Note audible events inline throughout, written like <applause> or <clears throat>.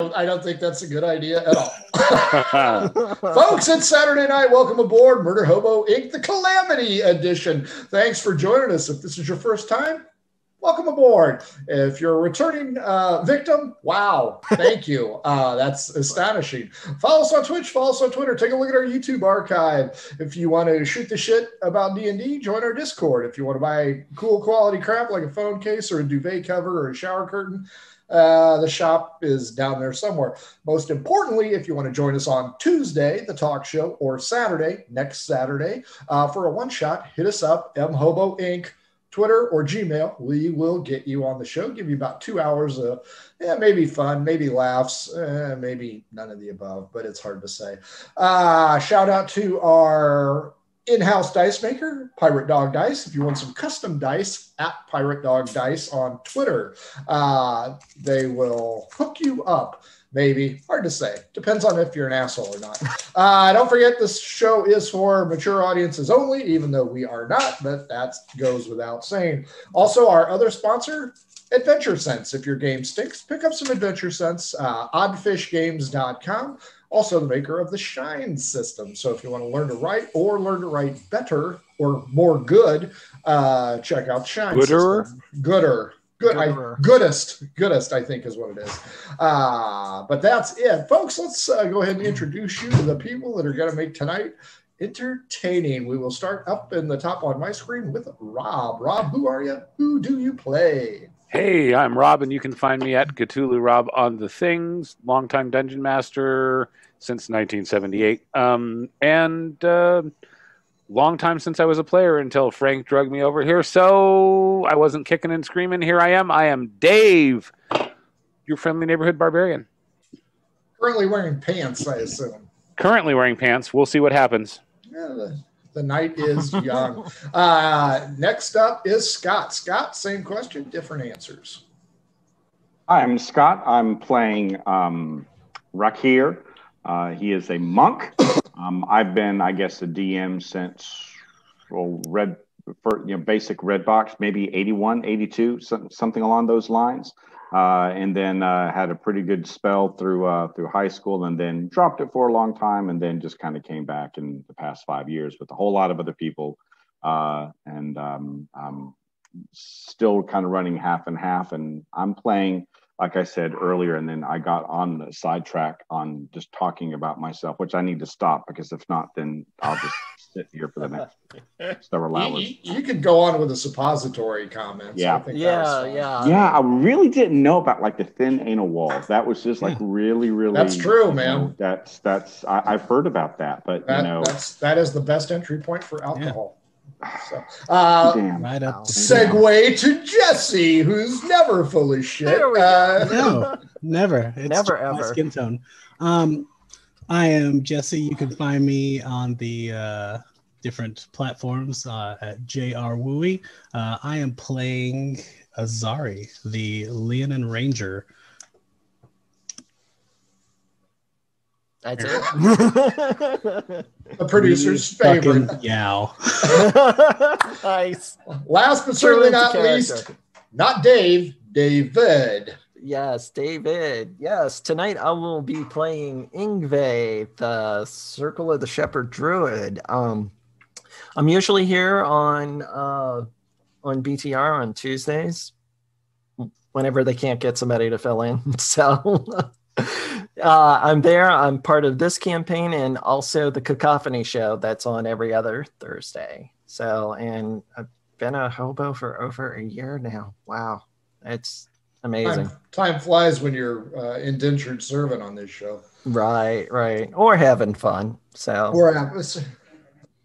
I don't think that's a good idea at all. <laughs> Folks, it's Saturday night. Welcome aboard Murder Hobo Inc., the Calamity Edition. Thanks for joining us. If this is your first time, welcome aboard. If you're a returning uh, victim, wow, thank you. Uh, that's astonishing. Follow us on Twitch, follow us on Twitter. Take a look at our YouTube archive. If you want to shoot the shit about D&D, join our Discord. If you want to buy cool quality crap like a phone case or a duvet cover or a shower curtain, uh, the shop is down there somewhere. Most importantly, if you want to join us on Tuesday, the talk show, or Saturday, next Saturday, uh, for a one shot, hit us up, mhobo inc. Twitter or Gmail. We will get you on the show. Give you about two hours of yeah, maybe fun, maybe laughs, eh, maybe none of the above, but it's hard to say. Uh, shout out to our in-house dice maker, Pirate Dog Dice. If you want some custom dice, at Pirate Dog Dice on Twitter, uh, they will hook you up. Maybe hard to say. Depends on if you're an asshole or not. <laughs> Uh, don't forget, this show is for mature audiences only, even though we are not. But that goes without saying. Also, our other sponsor, Adventure Sense. If your game stinks, pick up some Adventure Sense. Uh, oddfishgames.com also the maker of the Shine system. So if you want to learn to write or learn to write better or more good, uh, check out Shine Gooder? system. Gooder. Good, I, goodest, goodest, I think is what it is. Uh, but that's it, folks. Let's uh, go ahead and introduce you to the people that are going to make tonight entertaining. We will start up in the top on my screen with Rob. Rob, who are you? Who do you play? Hey, I'm Rob, and you can find me at Cthulhu Rob on the things. Longtime dungeon master since 1978, um, and uh, long time since I was a player until Frank drugged me over here. So I wasn't kicking and screaming. Here I am. I am Dave, your friendly neighborhood barbarian. Currently wearing pants, I assume. Currently wearing pants. We'll see what happens. Yeah, the, the night is <laughs> young. uh, next up is Scott. Scott, same question, different answers. Hi, I'm Scott. I'm playing um, Rakir. Uh, he is a monk. <coughs> Um, I've been, I guess, a DM since well, red, for, you know, basic red box, maybe 81, 82, some, something along those lines. Uh, and then uh, had a pretty good spell through uh, through high school, and then dropped it for a long time, and then just kind of came back in the past five years with a whole lot of other people, uh, and um, um, still kind of running half and half. And I'm playing like I said earlier, and then I got on the sidetrack on just talking about myself, which I need to stop because if not, then I'll just <laughs> sit here for the next <laughs> several You, hours. you- you could go on with a suppository comment. Yeah. I think Yeah, yeah. Yeah, I really didn't know about like the thin anal walls. That was just like <laughs> really, really. That's true, you man. that's that's I, I've heard about that, but That, you know, that's that is the best entry point for alcohol. So, uh, damn. Right up. the segue to Jesse, who's never full of shit. There we go. Uh, No, never. It's Never, just my ever. Skin tone. Um, I am Jesse. You can find me on the uh, different platforms uh, at JR Wooey. Uh, I am playing Azari, the Leonin Ranger. That's it. <laughs> the producer's favorite. Yow. <laughs> nice. Last but certainly not character. least, not Dave, David. Yes, David. Yes, tonight I will be playing Ingve, the Circle of the Shepherd Druid. Um, I'm usually here on uh, on BTR on Tuesdays, whenever they can't get somebody to fill in. <laughs> So uh, I'm there. I'm part of this campaign and also the Cacophony Show that's on every other Thursday. So, and I've been a hobo for over a year now. Wow, it's amazing. Time, time flies when you're uh, indentured servant on this show. Right, right. Or having fun. So Or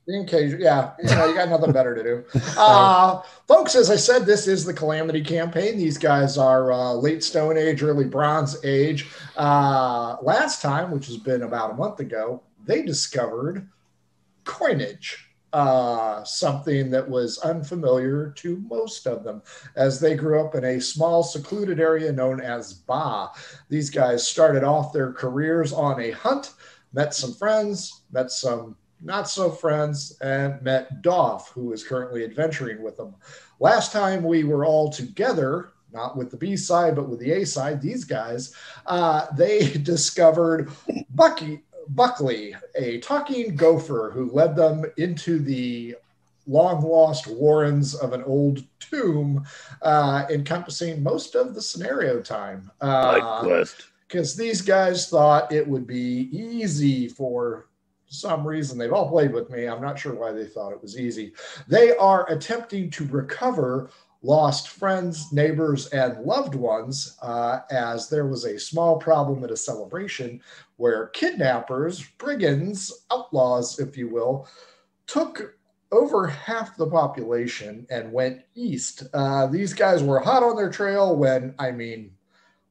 in case, yeah, you know, you got nothing better to do. <laughs> Uh, folks, as I said, this is the Calamity campaign. These guys are uh, late Stone Age, early Bronze Age. Uh, last time, which has been about a month ago, they discovered coinage. Uh, something that was unfamiliar to most of them as they grew up in a small secluded area known as Ba. These guys started off their careers on a hunt, met some friends, met some not so friends, and met Doff, who is currently adventuring with them. Last time we were all together, not with the B side, but with the A side, these guys, uh, they <laughs> discovered Bucky Buckley, a talking gopher who led them into the long lost warrens of an old tomb, uh, encompassing most of the scenario time. Uh, quest. because these guys thought it would be easy for some reason. They've all played with me. I'm not sure why they thought it was easy. They are attempting to recover lost friends, neighbors, and loved ones, uh, as there was a small problem at a celebration where kidnappers, brigands, outlaws, if you will, took over half the population and went east. Uh, these guys were hot on their trail when, I mean,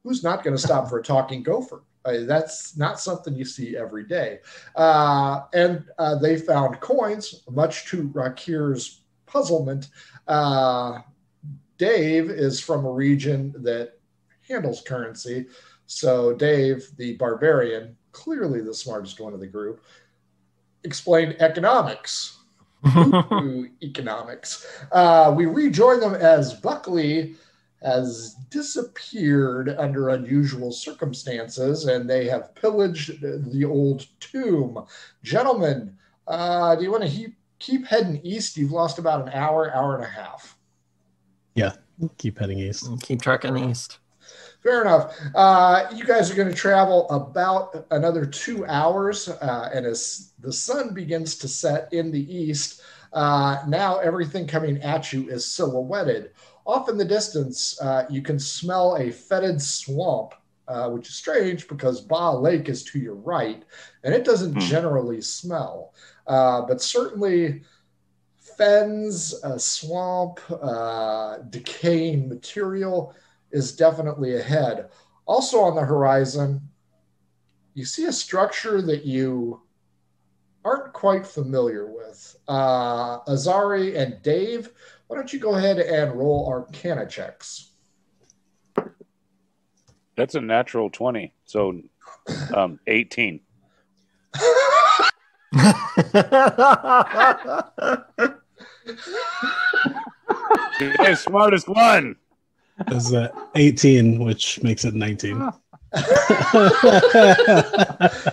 who's not going to stop for a talking gopher? Uh, that's not something you see every day. Uh, and uh, they found coins, much to Rakir's puzzlement. Uh, Dave is from a region that handles currency. So, Dave, the barbarian, clearly the smartest one of the group, explained economics <laughs> economics. Uh, we rejoin them as Buckley has disappeared under unusual circumstances and they have pillaged the old tomb. Gentlemen, uh, do you want to he- keep heading east? You've lost about an hour, hour and a half. Yeah, keep heading east. Keep trekking east. Fair enough. Uh, you guys are going to travel about another two hours, uh, and as the sun begins to set in the east, uh, now everything coming at you is silhouetted. Off in the distance, uh, you can smell a fetid swamp, uh, which is strange because Ba Lake is to your right, and it doesn't Hmm. generally smell. Uh, but certainly, fens, a swamp, uh, decaying material is definitely ahead. Also on the horizon, you see a structure that you aren't quite familiar with. Uh, Azari and Dave, why don't you go ahead and roll Arcana checks? That's a natural 20. So um, 18. The smartest one. Is uh, 18, which makes it 19.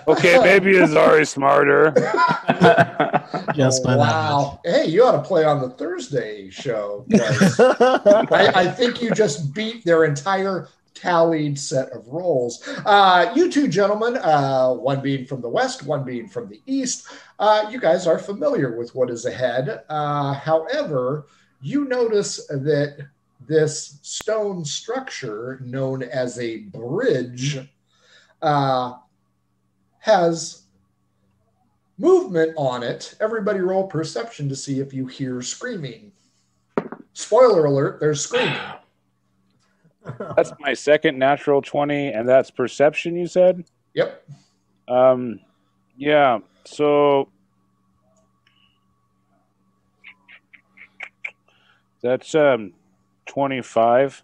Okay, maybe Azari smarter. <laughs> Just by that wow. Hey, you ought to play on the Thursday show. <laughs> I, I think you just beat their entire tallied set of rolls. Uh, you two gentlemen, uh, one being from the west, one being from the east, uh, you guys are familiar with what is ahead. Uh, however, you notice that this stone structure, known as a bridge, uh, has movement on it. Everybody roll perception to see if you hear screaming. Spoiler alert, there's screaming. <sighs> That's my second natural 20, and that's perception, you said? Yep. Um, yeah, so that's um, 25.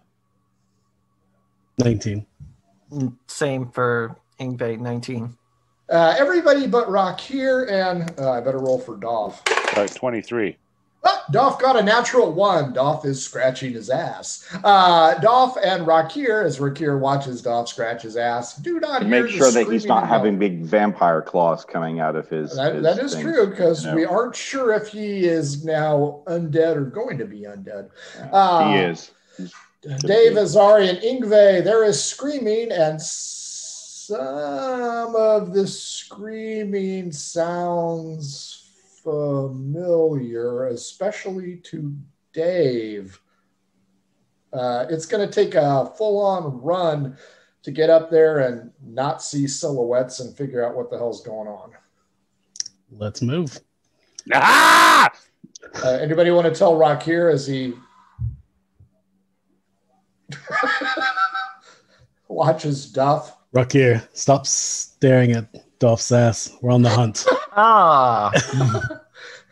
19. Same for Ingve 19. Uh, everybody but Rakir, and uh, I better roll for Dolph. Sorry, 23. Ah, Dolph got a natural one. Dolph is scratching his ass. Uh, Dolph and Rakir, as Rakir watches Dolph scratch his ass, do not hear Make the sure that he's not and having big vampire claws coming out of his. That, his that is things, true because you know. we aren't sure if he is now undead or going to be undead. Uh, he is. Dave Azari and Ingve, there is screaming, and some of the screaming sounds familiar, especially to Dave. Uh, it's going to take a full on run to get up there and not see silhouettes and figure out what the hell's going on. Let's move. Ah! Uh, anybody want to tell Rakir as he <laughs> watches Duff? Rakir, stop staring at Dolph's ass. We're on the hunt. <laughs> Ah,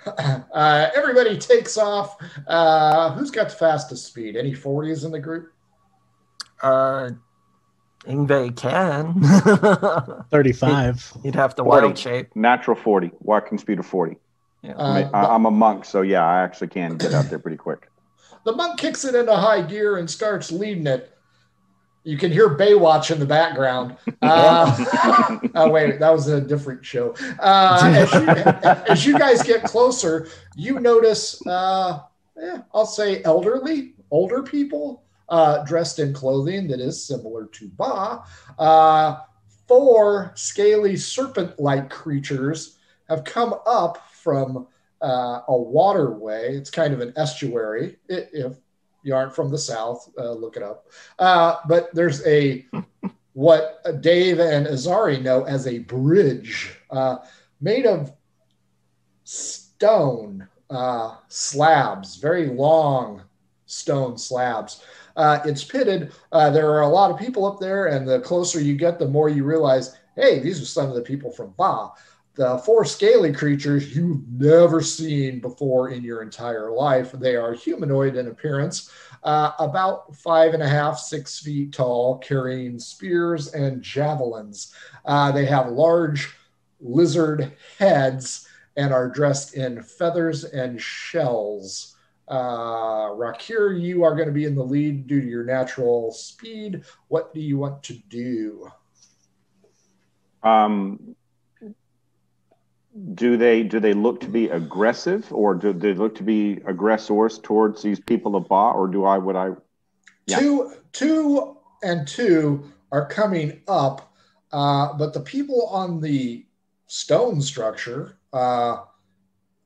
<clears throat> uh, everybody takes off. Uh, who's got the fastest speed? Any 40s in the group? uh, Ingve can. <laughs> 35. You'd have to 40. wild shape. Natural 40, walking speed of 40. Yeah. Uh, I, I'm a monk, so yeah, I actually can get out there pretty quick. the monk kicks it into high gear and starts leading it. You can hear Baywatch in the background. <laughs> Uh, <laughs> oh, wait, that was a different show. Uh, <laughs> as, you, as, you, guys get closer, you notice, uh, eh, I'll say elderly, older people uh, dressed in clothing that is similar to Ba. Uh, four scaly serpent like creatures have come up from uh, a waterway. It's kind of an estuary. If you aren't from the south, uh, look it up. Uh, but there's a <laughs> what Dave and Azari know as a bridge uh, made of stone uh, slabs, very long stone slabs. Uh, it's pitted. there are a lot of people up there, and the closer you get, the more you realize, hey, these are some of the people from Ba the four scaly creatures you've never seen before in your entire life. They are humanoid in appearance, uh, about five and a half, six feet tall, carrying spears and javelins. Uh, they have large lizard heads and are dressed in feathers and shells. Uh, Rakir, you are going to be in the lead due to your natural speed. What do you want to do? Um, do they do they look to be aggressive or do they look to be aggressors towards these people of Ba or do I would I yeah. two two and two are coming up uh, but the people on the stone structure uh,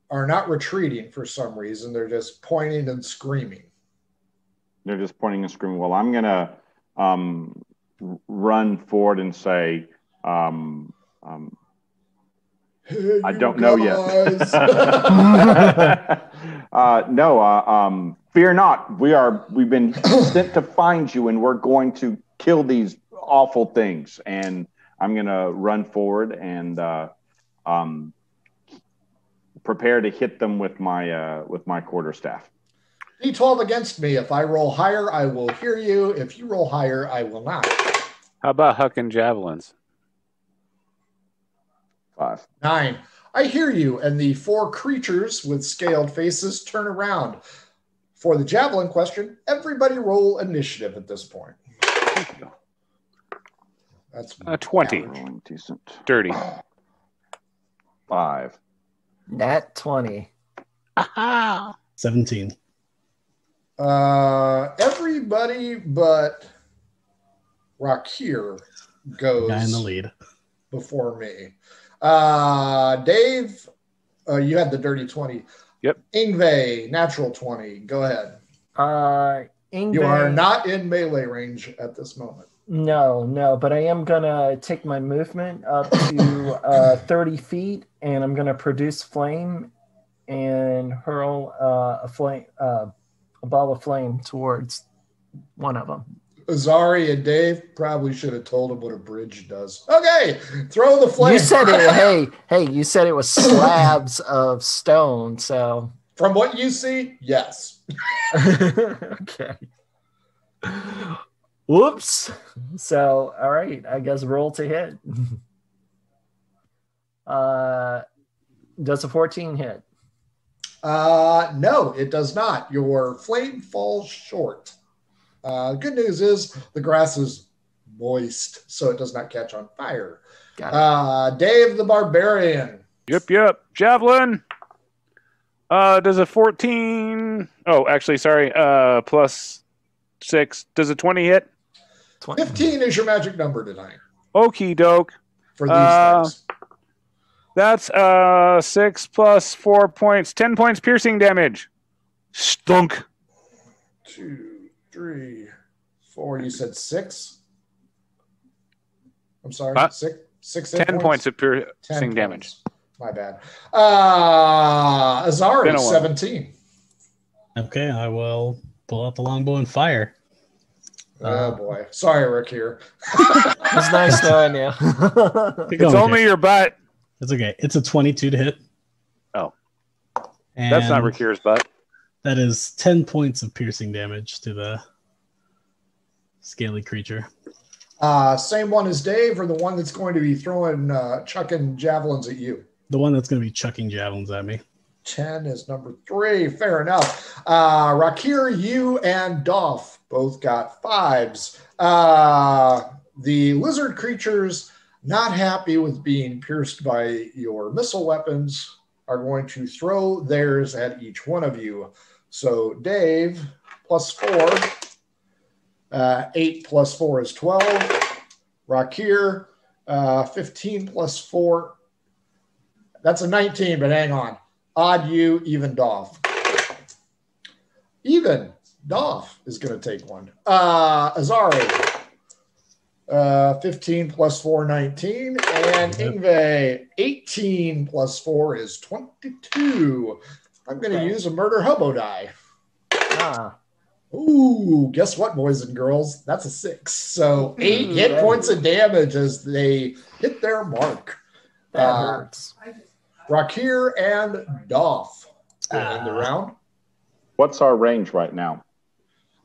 are not retreating for some reason. They're just pointing and screaming. They're just pointing and screaming. Well I'm gonna um, run forward and say um, um, Hey, I don't know yet. <laughs> <laughs> uh, no, uh, um, fear not. We are. We've been sent to find you, and we're going to kill these awful things. And I'm going to run forward and uh, um, prepare to hit them with my uh, with my quarterstaff. D12 against me. If I roll higher, I will hear you. If you roll higher, I will not. How about hucking javelins? Five. Nine. I hear you. And the four creatures with scaled faces turn around. For the javelin question, everybody roll initiative at this point. That's uh, 20. Decent. Dirty. <sighs> Five. Nat 20. Aha. 17. Uh, everybody but Rakir goes Guy in the lead before me. Uh, Dave, uh, you had the dirty 20. Yep. Ingve, natural 20. Go ahead. Uh, Ingve, you are not in melee range at this moment. No, no, but I am going to take my movement up to uh, 30 feet and I'm going to produce flame and hurl uh, a flame, uh, a ball of flame towards one of them. Azari and Dave probably should have told him what a bridge does. Okay, throw the flame. You said it. hey, hey, you said it was slabs of stone. So from what you see, yes. <laughs> okay. Whoops. So all right, I guess roll to hit. <laughs> uh, does a fourteen hit? Uh, no, it does not. Your flame falls short. Uh, good news is the grass is moist, so it does not catch on fire. Uh, Dave the Barbarian. Yep, yep. Javelin. Uh, does a 14. Oh, actually, sorry. Uh, plus six. Does a 20 hit? 20. 15 is your magic number tonight. Okie doke. For these uh, things. That's uh six plus four points, ten points piercing damage. Stunk. Two three, four. You said six. I'm sorry, uh, six, six. Ten points, points of piercing damage. My bad. Uh, Azari, seventeen. Okay, I will pull out the longbow and fire. Oh boy, sorry, Rick. Here, <laughs> it's nice <laughs> knowing you. it's only your butt. It's okay. It's a twenty-two to hit. Oh, and that's not Rakir's butt. That is 10 points of piercing damage to the scaly creature. Uh, same one as Dave, or the one that's going to be throwing, uh, chucking javelins at you? The one that's going to be chucking javelins at me. 10 is number three. Fair enough. Uh, Rakir, you and Dolph both got fives. Uh, the lizard creatures, not happy with being pierced by your missile weapons, are going to throw theirs at each one of you. So, Dave, plus four. Uh, 8 plus 4 is 12. Rakir, uh, 15 plus 4. That's a 19, but hang on. Odd you, even Dolph. Even Dolph is going to take one. Uh, Azari, uh, 15 plus 4, 19. And Ingve, 18 plus 4 is 22. I'm going to Okay. use a murder hobo die. Ah, Ooh, guess what, boys and girls? That's a six. So eight Ooh, hit that- points of damage as they hit their mark. that Uh, hurts. Rakir and Dolph in the Ah. round. What's our range right now?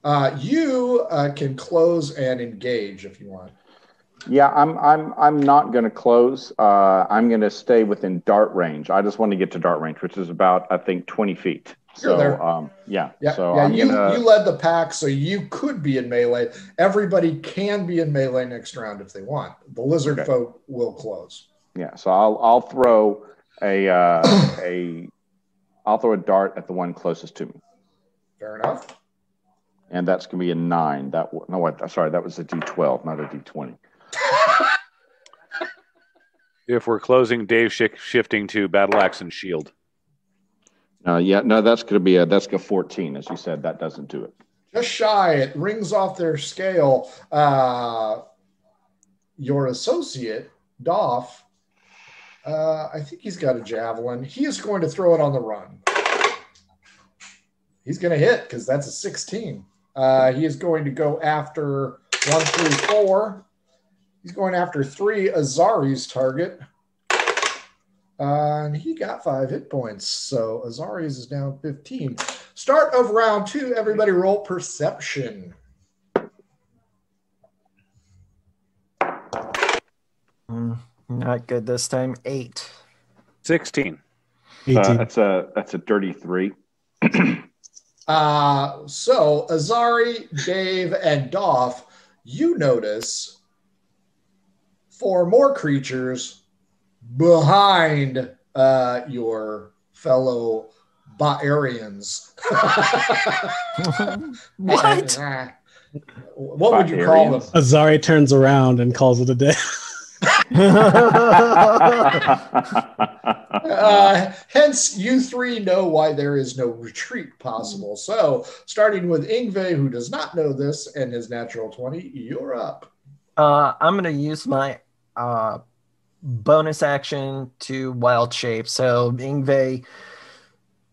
Uh, you uh, can close and engage if you want. Yeah, I'm I'm I'm not going to close. Uh, I'm going to stay within dart range. I just want to get to dart range, which is about I think 20 feet. You're So um, yeah. Yeah, so yeah. You gonna. you led the pack, so you could be in melee. Everybody can be in melee next round if they want. The lizard Okay. folk will close. Yeah, so I'll I'll throw a uh, a I'll throw a dart at the one closest to me, Fair enough. and that's going to be a nine. That no, what? Sorry, that was a D twelve, not a D twenty. If we're closing, Dave shi shifting to battle axe and shield. Uh, yeah, no, that's going to be a that's a fourteen, as you said. That doesn't do it. just shy. It rings off their scale. Uh, your associate, Doff, uh, I think he's got a javelin. He is going to throw it on the run. He's going to hit because that's a 16. Uh, he is going to go after one, three, four. He's going after three, Azari's target. Uh, and he got five hit points. So Azari's is down 15. Start of round two. Everybody roll perception. Mm, not good this time. Eight. 16. Uh, that's a that's a dirty three. <clears throat> Uh, so Azari, Dave, and Doff, you notice four more creatures behind uh, your fellow Baarians. <laughs> what? <laughs> what would you call them? Azari turns around and calls it a day. <laughs> Uh, hence, you three know why there is no retreat possible. So, starting with Ingve, who does not know this, and his natural 20, you're up. Uh, I'm gonna use my uh, bonus action to wild shape. So Ingve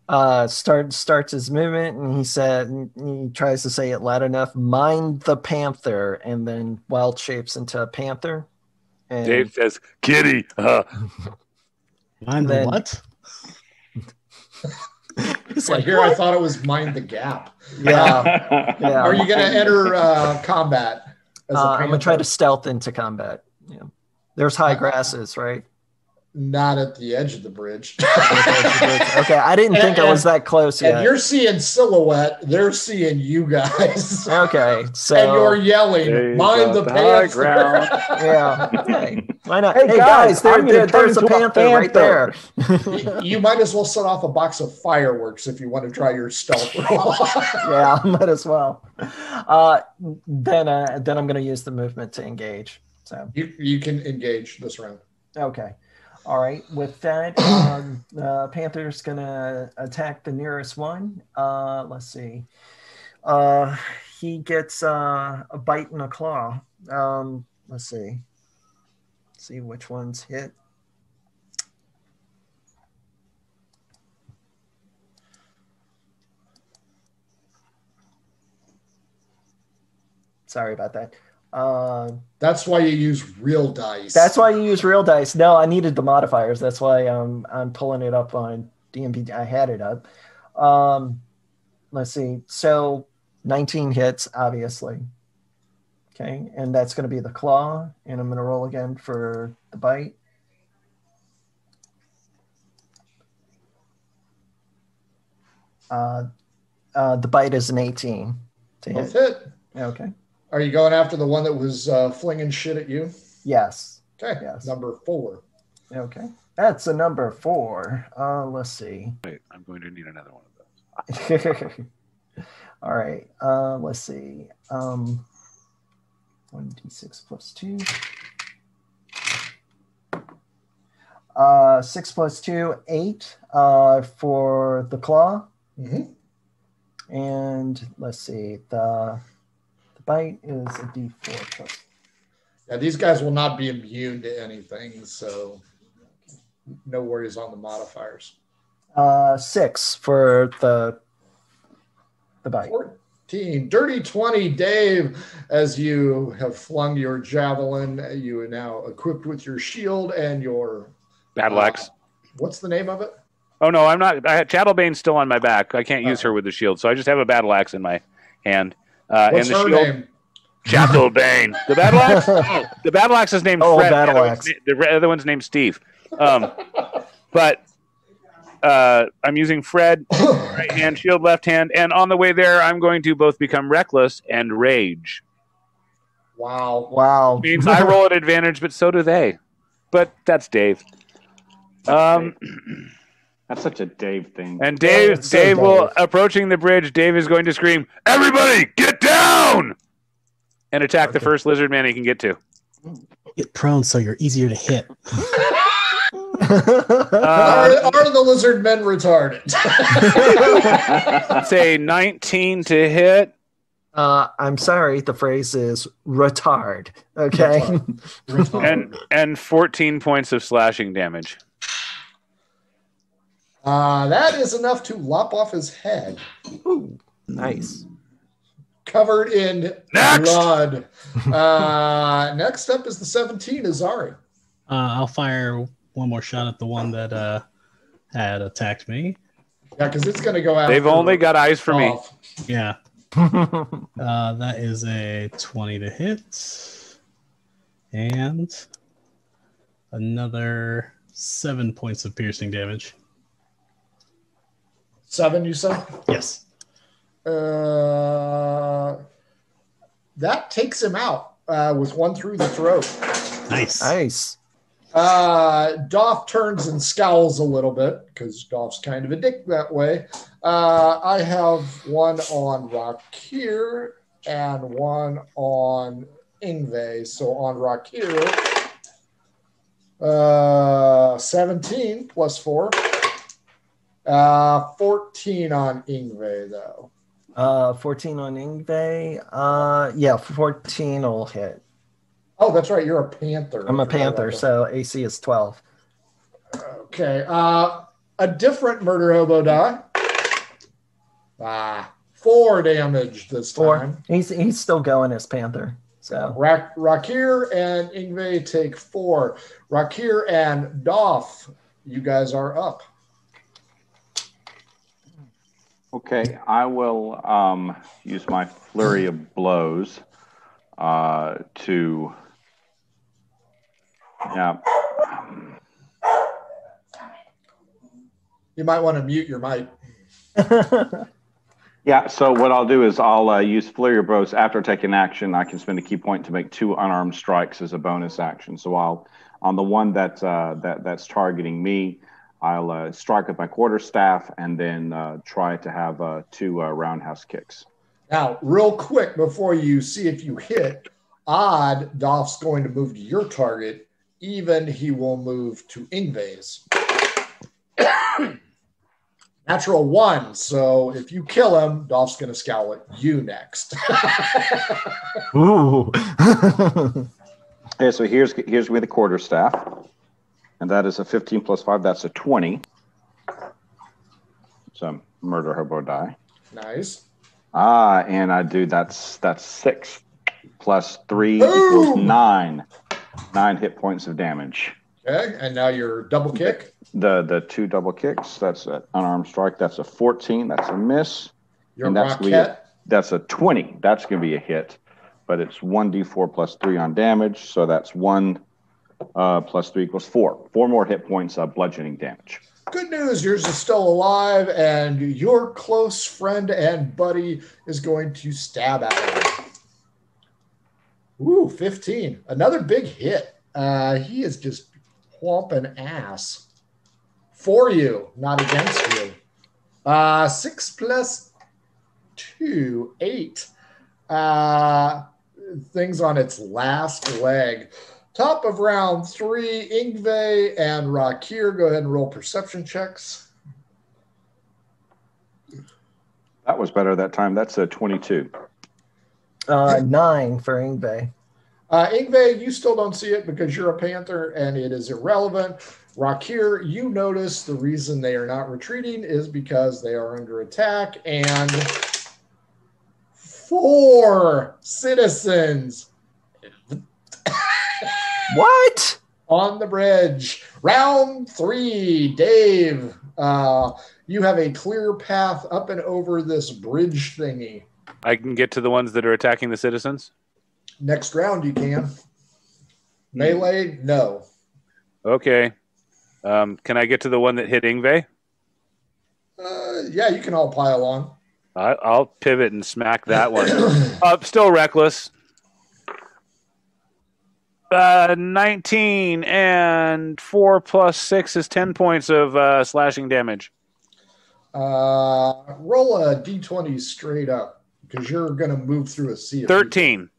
uh, start, starts his movement, and he said he tries to say it loud enough. Mind the panther, and then wild shapes into a panther. And Dave says, Kitty. Uh, <laughs> Mind the what? <laughs> it's Like like, here, I thought it was mind the gap. yeah, yeah. Are you going to enter uh, combat? As a Uh, I'm gonna try to stealth into combat. Yeah, there's high grasses, right? Not at the edge of the bridge. <laughs> <laughs> okay, I didn't think I was that close and yet. you're seeing silhouette. They're seeing you guys. <laughs> Okay, so and you're yelling, mind the got the high panther. ground. yeah, okay. why not? Hey, Hey, guys, guys, there, I'm there- there's a into a panther, right there. you, you might as well set off a box of fireworks if you want to try your stealth roll. yeah, might as well. Uh, then, uh, then I'm gonna use the movement to engage. So you, you can engage this round. okay, all right. With that, um, uh, Panther's gonna attack the nearest one. Uh, let's see. Uh, he gets uh, a bite and a claw. Um, let's see. see which ones hit. Sorry about that. Uh, That's why you use real dice. that's why you use real dice. No, I needed the modifiers. That's why um, I'm pulling it up on DMP. I had it up. Um, let's see. So 19 hits, obviously. Okay, and that's going to be the claw, and I'm going to roll again for the bite. Uh, uh, the bite is an 18 to Both hit. hit. Okay. Are you going after the one that was uh, flinging shit at you? Yes. Okay. Yes. Number four. Okay. That's a number four. Uh, let's see. Wait, I'm going to need another one of those. <laughs> All right. Uh, let's see. Um, 1d6 plus 2. Uh, 6 plus 2, 8 uh, for the claw. hmm And let's see. The, the bite is a d4 plus. Yeah, these guys will not be immune to anything, so no worries on the modifiers. Uh, 6 for the, the bite. 14. Dirty 20, Dave. As you have flung your javelin, you are now equipped with your shield and your. Battle axe. What's the name of it? Oh no, I'm not. I had Chattelbane's still on my back. I can't use Oh. her with the shield, so I just have a battle axe in my hand. Uh, What's and the her shield, name? Chattelbane. <laughs> The battle axe. <laughs> Oh, the battle axe is named Oh, Fred. battle the, other axe. one's na- the other one's named Steve. Um, but uh, I'm using Fred <laughs> right hand, shield left hand, and on the way there, I'm going to both become reckless and rage. wow. Wow. means I roll at advantage, but so do they. But that's Dave. Um, That's such a Dave thing. and Dave, it's so Dave will approaching the bridge. Dave is going to scream, "Everybody, get down!" and attack the first lizard man he can get to. Get prone so you're easier to hit. <laughs> <laughs> Uh, are, are the lizard men retarded? <laughs> say 19 to hit. Uh, I'm sorry, the phrase is retard. Okay. and and 14 points of slashing damage. Uh, that is enough to lop off his head, Ooh, nice. covered in Next! blood. Uh, <laughs> next up is the 17, Azari. Uh, I'll fire one more shot at the one that uh, had attacked me. Yeah, because it's going to go out. They've only got eyes for me. Yeah, <laughs> uh, that is a 20 to hit. And another seven points of piercing damage. Seven, you said? Yes. Uh, that takes him out uh, with one through the throat. Nice. nice. Uh, Doff turns and scowls a little bit because Doff's kind of a dick that way. Uh, I have one on Rakir and one on Ingve. So on Rakir, uh, 17 plus 4. Uh, 14 on Ingve, though. Uh, 14 on Ingve. Uh, yeah, 14 will hit. Oh, that's right. You're a Panther. I'm a Panther, so AC is 12. Okay. Uh, a different murder hobo die. Ah, four damage this Four. time. He's he's still going as Panther. So Rak- Rakir and Ingve take four. Rakir and Doff, you guys are up. Okay, I will um, use my flurry of blows uh, to. Yeah. You might want to mute your mic. <laughs> Yeah, so what I'll do is I'll uh, use Flurry of Blows after taking action. I can spend a ki point to make two unarmed strikes as a bonus action. So I'll, on the one that, uh, that that's targeting me, I'll uh, strike with my quarterstaff and then uh, try to have uh, two uh, roundhouse kicks. Now, real quick before you see if you hit, odd, Doff's going to move to your target. Even, he will move to Ingve's. <coughs> Natural one. So if you kill him, Dolph's going to scowl at you next. <laughs> Ooh. <laughs> Okay, so here's here's with the quarterstaff, and that is a 15 plus five. That's a 20. So murder hobo die. nice. Ah, and I do that's that's six plus three Boom! equals nine. Nine hit points of damage. Okay. And now your double kick. The the two double kicks. That's an unarmed strike. That's a 14. That's a miss. Your And that's rocket. That's a 20. That's gonna be a hit, but it's one d4 plus three on damage. So that's one uh, plus three equals four. Four more hit points of bludgeoning damage. Good news, yours is still alive, and your close friend and buddy is going to stab at him. Ooh, 15. Another big hit. Uh, he is just whomping ass for you, not against you. Uh, six plus two, eight. Uh, things on its last leg. Top of round three, Ingve and Rakir. Go ahead and roll perception checks. That was better that time. That's a 22. Uh, nine for Ingve. Uh, Ingve, you still don't see it because you're a panther and it is irrelevant. Rakir, you notice the reason they are not retreating is because they are under attack and four citizens What? on the bridge. Round three, Dave. Uh, you have a clear path up and over this bridge thingy. I can get to the ones that are attacking the citizens. Next round, you can. Melee, no. Okay. Um, can I get to the one that hit Ingve? Uh, yeah, you can all pile on. I, I'll pivot and smack that one. <coughs> uh, still reckless. Uh, 19 and 4 plus 6 is 10 points of uh, slashing damage. Uh, roll a d20 straight up because you're going to move through a sea. Of 13.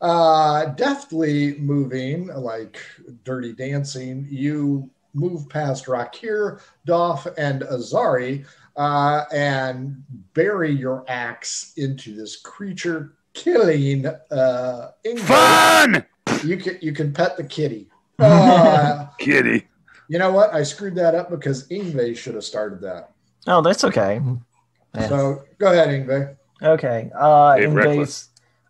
Uh, deftly moving like Dirty Dancing, you move past Rakir, Doff, and Azari uh, and bury your axe into this creature, killing uh. Fun! You can you can pet the kitty. <laughs> Uh, Kitty. you know what? I screwed that up because Ingve should have started that. Oh, that's okay. Yeah. So go ahead, Ingve. Okay. Uh, Hey, Ingve's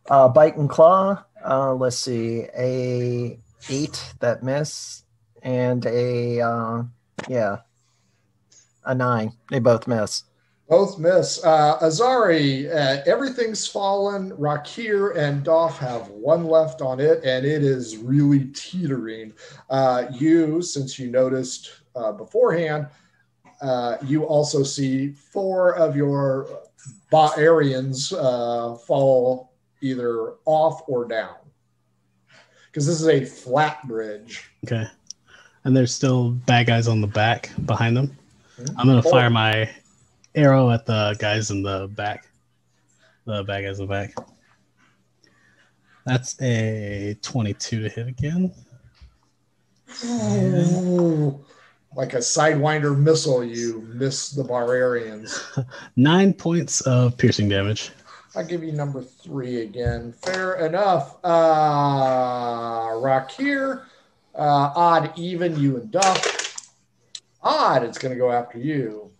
uh, bite and claw. Uh, let's see, a eight that miss, and a uh, yeah, a nine. They both miss. Both miss. Uh, Azari, uh, everything's fallen. Rakir and Doff have one left on it, and it is really teetering. Uh, you, since you noticed uh, beforehand, uh, you also see four of your Baarians uh, fall either off or down. Because this is a flat bridge. Okay. And there's still bad guys on the back behind them. Mhm. I'm gonna fire my arrow at the guys in the back. The bad guys in the back. That's a 22 to hit again. Ooh, like a sidewinder missile, you miss the Barbarians. <laughs> Nine points of piercing damage. I'll give you number three again. Fair enough. Uh, Rakir. uh, odd, even, you and Duff. Odd, it's going to go after you.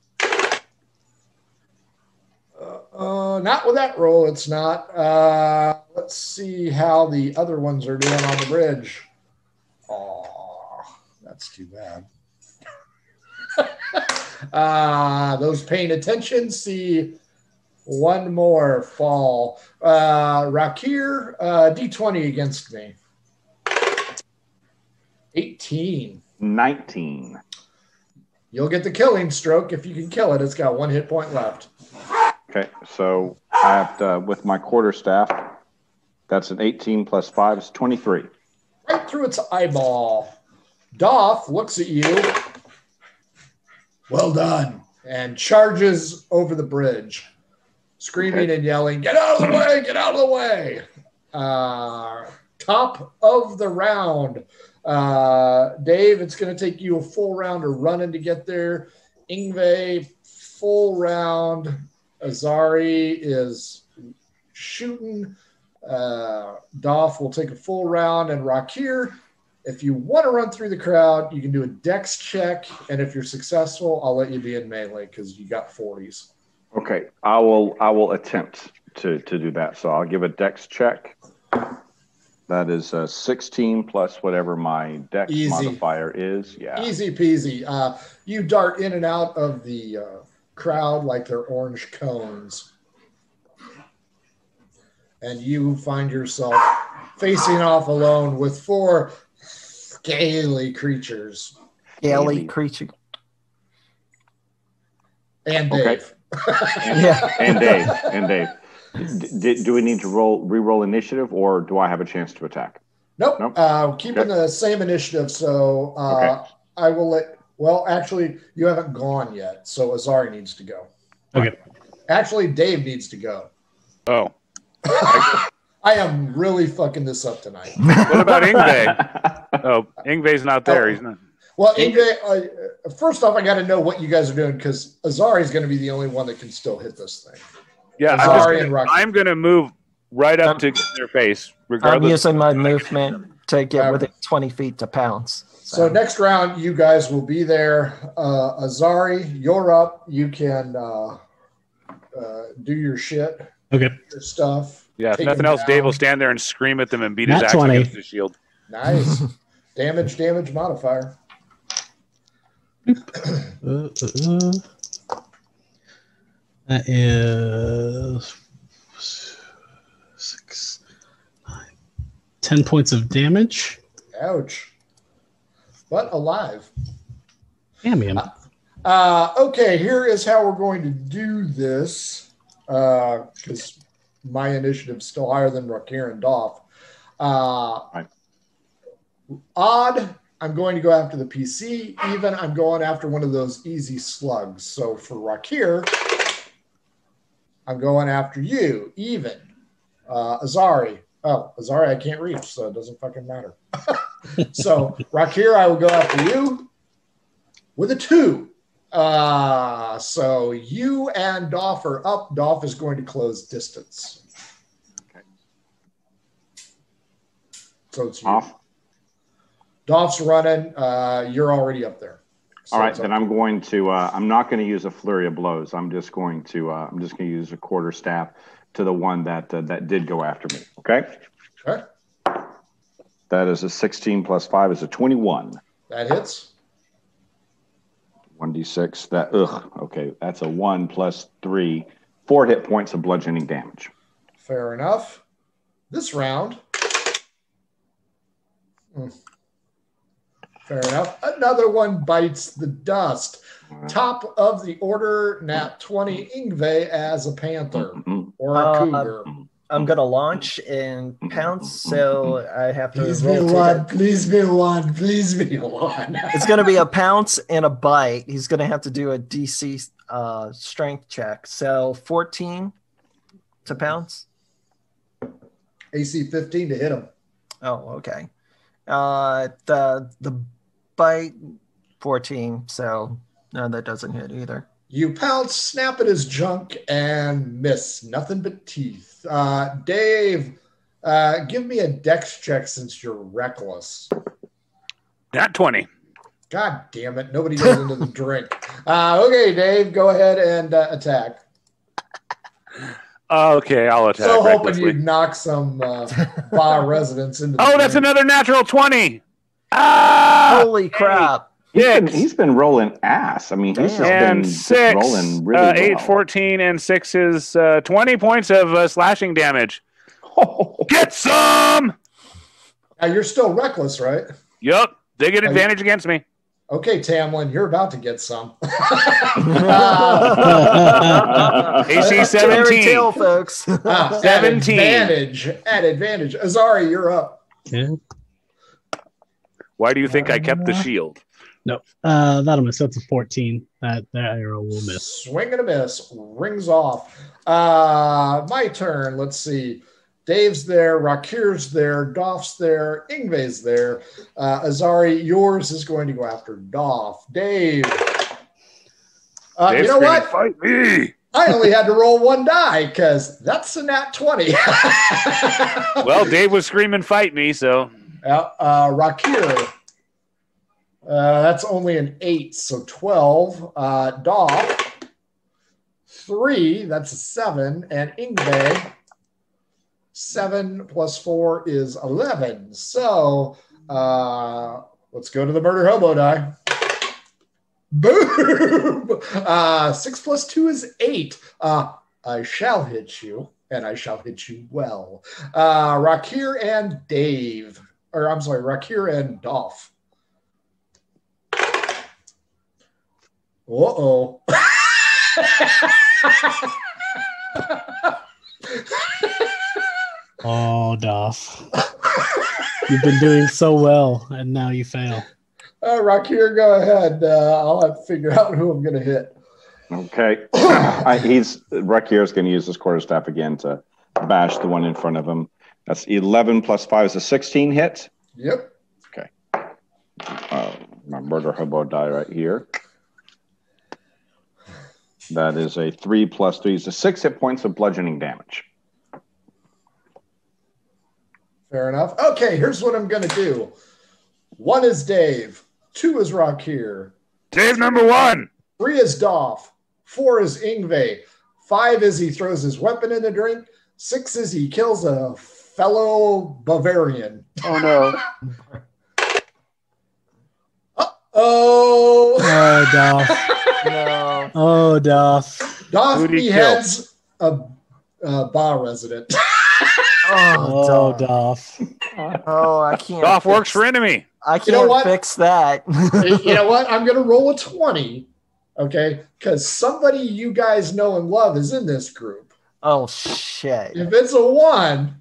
Uh, not with that roll, it's not. Uh, let's see how the other ones are doing on the bridge. Oh, that's too bad. <laughs> uh, those paying attention see one more fall. Uh, Rakir, uh, D20 against me. 18. 19. You'll get the killing stroke if you can kill it. It's got one hit point left. Okay, so I have to, with my quarter staff, that's an 18 plus 5 is 23. Right through its eyeball. Doff looks at you. Well done. And charges over the bridge, screaming Okay. and yelling, Get out of the way! Get out of the way! Uh, top of the round. Uh, Dave, it's going to take you a full round of running to get there. Ingve, full round. Azari is shooting. Uh, Doff will take a full round, and Rakir, if you want to run through the crowd, you can do a dex check, and if you're successful, I'll let you be in melee because you got 40s. Okay, I will I will attempt to to do that. So I'll give a dex check. That is uh, 16 plus whatever my dex Easy. modifier is. Yeah. Easy peasy. Uh, you dart in and out of the uh, crowd like they're orange cones. And you find yourself facing off alone with four scaly creatures. Scaly creature. And Okay. Dave. And, Yeah. and Dave. And Dave. D- d- do we need to roll re-roll initiative, or do I have a chance to attack? Nope. Nope. Uh, keeping Okay. the same initiative. So uh, Okay. I will let. Well, actually, you haven't gone yet, so Azari needs to go. Okay. Actually, Dave needs to go. Oh, <laughs> I am really fucking this up tonight. <laughs> what about Ingve? Oh, Ingve's not there. He's not. Well, Ingve, uh, first off, I got to know what you guys are doing because Azari is going to be the only one that can still hit this thing. Yeah, I'm, Sorry, just and gonna, Rocky. I'm gonna move right up to their face, I'm using my movement to get within 20 feet to pounce. So next round, you guys will be there. Uh, Azari, you're up. You can uh, uh, do your shit, Okay. your stuff. yeah, if nothing him else, Dave will stand there and scream at them and beat his Nat axe 20. against the shield. Nice. <laughs> damage, damage modifier. Uh, uh, uh. That is six, nine, ten points of damage. Ouch. But alive. Yeah, him. Uh, okay, here is how we're going to do this because my initiative's still higher than Rakir and Doff. Uh, Right. Odd, I'm going to go after the PC. Even, I'm going after one of those easy slugs. So for Rakir, I'm going after you. Even. Uh, Azari. Oh, Azari, I can't reach, so it doesn't fucking matter. <laughs> so Rakir, I will go after you with a two. Uh, so you and Doff are up. Doff is going to close distance. Okay. So it's you. Off. Doff's running. Uh, you're already up there. So All right, then I'm going to. Uh, I'm not going to use a flurry of blows. I'm just going to. Uh, I'm just going to use a quarter staff to the one that uh, that did go after me. Okay. Okay. That is a 16 plus five is a 21. That hits. 1d6. That ugh. Okay, that's a one plus three, four hit points of bludgeoning damage. Fair enough. This round. Hmm. Fair enough. Another one bites the dust. Top of the order, Nat 20 Ingve as a panther Mhm. or a Uh, cougar. I'm going to launch and pounce, so I have to Please be roll a two one. Please be one. Please be one. <laughs> It's going to be a pounce and a bite. He's going to have to do a DC uh, strength check. So 14 to pounce. AC 15 to hit him. Oh, okay. Uh, the the bite 14. So no, that doesn't hit either. You pounce, snap at his junk, and miss. Nothing but teeth. Uh, Dave, uh, give me a dex check since you're reckless. Not 20. God damn it. Nobody goes into the <laughs> drink. Uh, okay, Dave, go ahead and uh, attack. Okay, I'll attack. so hoping recklessly. you'd knock some uh, bar <laughs> residents into the Oh, that's another natural 20. Ah! Holy crap! He's been, he's been rolling ass. I mean, he's just and been six. rolling really uh, well. 8, 14, and 6 is uh, 20 points of uh, slashing damage. <laughs> Get some! Now, you're still reckless, right? Yup, they get you- advantage against me. Okay, Tamlin, you're about to get some. <laughs> <laughs> AC 17. tale, folks. Ah, at 17. advantage. At advantage. Azari, you're up. Okay. Why do you think I kept the shield? No. Uh, that'll miss. That's a 14. That, that arrow will miss. Swing and a miss. Rings off. Uh, my turn. Let's see. Dave's there. Rakir's there. Doff's there. Ingve's there. Uh, Azari, yours is going to go after Doff. Dave. Uh, you know what? Fight me! <laughs> I only had to roll one die because that's a nat 20. <laughs> Well, Dave was screaming, fight me, so. Yeah, uh, Rakir. Uh, that's only an eight, so 12. Uh, Doff, three, that's a seven. And Ingve, seven plus four is 11. So uh, let's go to the murder hobo die. Boom! <laughs> Uh, six plus two is eight. Uh, I shall hit you, and I shall hit you well. Uh, Rakir and Dave, or I'm sorry, Rakir and Dolph. Uh <laughs> oh. Oh, Doff. You've been doing so well, and now you fail. Uh, Rakir, go ahead. Uh, I'll have to figure out who I'm going to hit. Okay. <coughs> I, he's Rakir is going to use his quarterstaff again to bash the one in front of him. That's 11 plus 5 is a 16 hit. Yep. Okay. Uh, my murder hobo die right here. That is a 3 plus 3 is a 6 hit points of bludgeoning damage. Fair enough. Okay, here's what I'm going to do. One is Dave. Two is Rock here. Dave number one. Three is Doff. Four is Ingve. Five is he throws his weapon in the drink. Six is he kills a fellow Bavarian. Oh no. Oh, Oh, Doff. No. Oh, Doff. Doff Who'd he beheads a, a bar resident. <laughs> Oh, Oh, Doff. Doff. Oh, I can't. Off works for enemy. I can't You know what? fix that. you know <laughs> what? I'm going to roll a 20. Okay. Because somebody you guys know and love is in this group. oh shit. If it's a one,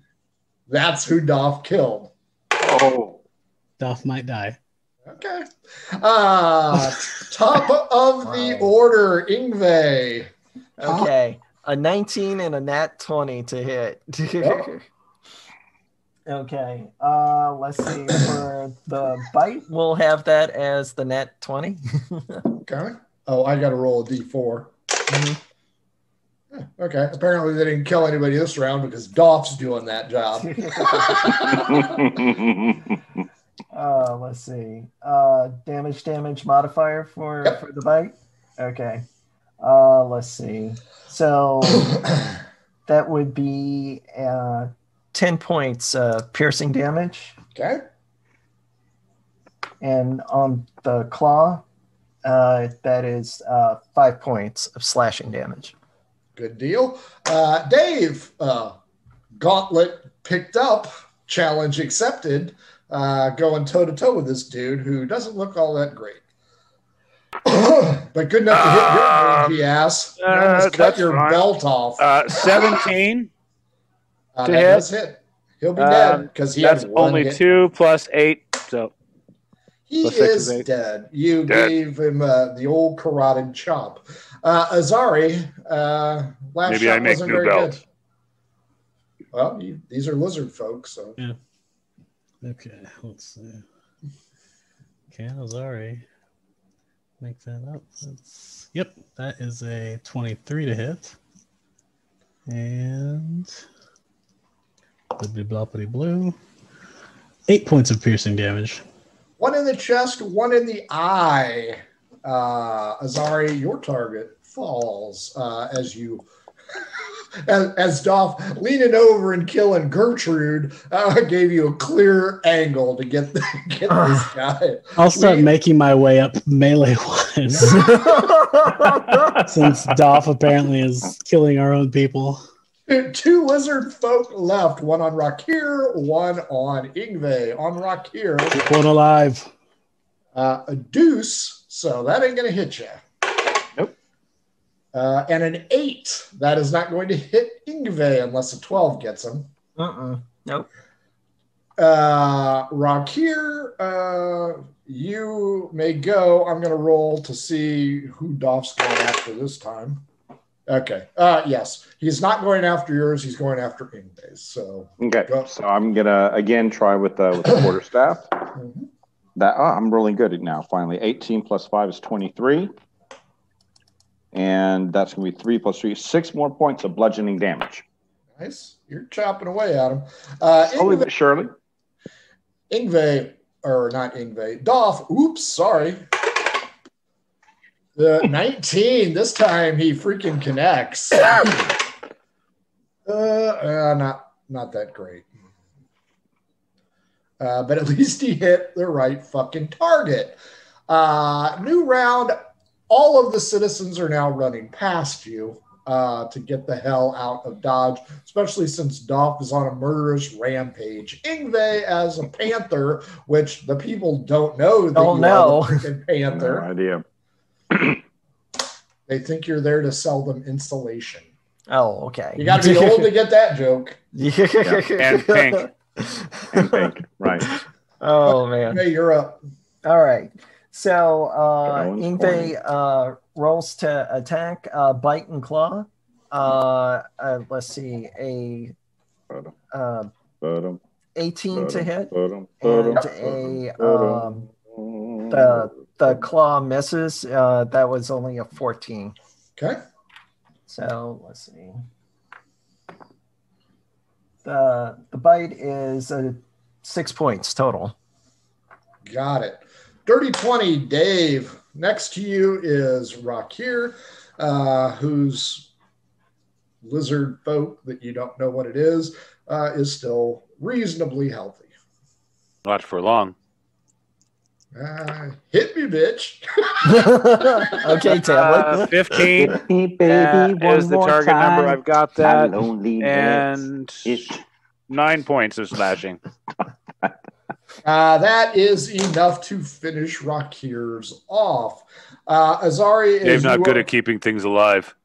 that's who Doff killed. Oh. Doff might die. Okay. Uh, top of the Wow. order, Ingve. Okay. A 19 and a nat 20 to hit. <laughs> Yep. okay. Uh let's see. For the bite, we'll have that as the nat 20. <laughs> Okay. Oh, I got to roll a d4. Mhm. Okay. Apparently, they didn't kill anybody this round because Doff's doing that job. <laughs> uh let's see. Uh damage damage modifier for Yep. for the bite. Okay. Uh let's see. So <coughs> that would be uh 10 points uh piercing damage. okay. and on the claw, uh, that is uh, five points of slashing damage. Good deal. Uh, Dave, uh, gauntlet picked up, challenge accepted, uh, going toe to toe with this dude who doesn't look all that great. <clears throat> but good enough to hit your Um, mangy ass. You uh, cut your fine. belt off. Uh, Seventeen. Uh, to that hit. does hit. He'll be dead Um, because he That's had only hit. two plus eight. So He Plus six is is dead. You Dead. gave him uh, the old carotid chop. Uh, Azari, uh, last maybe shot I make wasn't new very belts. good. Well, you, these are lizard folks, so Okay, let's see. Okay, Azari. Make that up. That's, yep, that is a 23 to hit. And blippity bloppity blue. Eight points of piercing damage. one in the chest, one in the eye. Uh, Azari, your target falls uh, as you. As, as Dolph leaning over and killing Gertrude uh, gave you a clear angle to get <laughs> get this guy. I'll start We- making my way up melee wise <laughs> since Doff apparently is killing our own people. Two lizard folk left, one on Rakir, one on Ingve. On Rakir, one alive. uh, a deuce, so that ain't going to hit you. Nope. Uh, and an eight, that is not going to hit Ingve unless a 12 gets him. Uh-uh. Nope. Uh, Rakir, uh, you may go. I'm going to roll to see who Doff's going after this time. Okay. Uh, yes, he's not going after yours. He's going after Ingve's. So Okay, Go. so I'm gonna again try with the with the quarterstaff. mhm. That oh, I'm rolling good now. Finally, 18 plus five is 23, and that's gonna be three plus three, six more points of bludgeoning damage. nice. You're chopping away at him. Uh, Slowly Ingve, but surely. Ingve, or not Ingve, Doff. Oops, sorry. The 19. This time he freaking connects. <coughs> Uh, uh, not not that great. Uh, but at <laughs> least he hit the right fucking target. Uh, new round. All of the citizens are now running past you uh, to get the hell out of Dodge, especially since Dolph is on a murderous rampage. Ingve as a panther, which the people don't know that Don't you know. are the panther. <laughs> No idea. They think you're there to sell them insulation. Oh, okay. You got to be old to get that joke. <laughs> And pink. And pink, right. oh man. Hey, you're up. All right. So uh That one's Ingve uh rolls to attack, uh bite and claw. Uh, uh let's see, a uh 18 to hit. And a um the the claw misses. Uh that was only a 14. Okay. So let's see. The the bite is uh, six points total. Got it. Dirty 20, Dave. Next to you is Rakir, uh, whose lizard folk that you don't know what it is, uh, is still reasonably healthy. Not for long. Uh, hit me, bitch. <laughs> okay, Uh, 15 Hit me, baby, uh, one is the target time. number. I've got that. loneliness And is- nine points of slashing. Uh, that is enough to finish Rakir's off. Uh, Azari is Dave's not good are- at keeping things alive.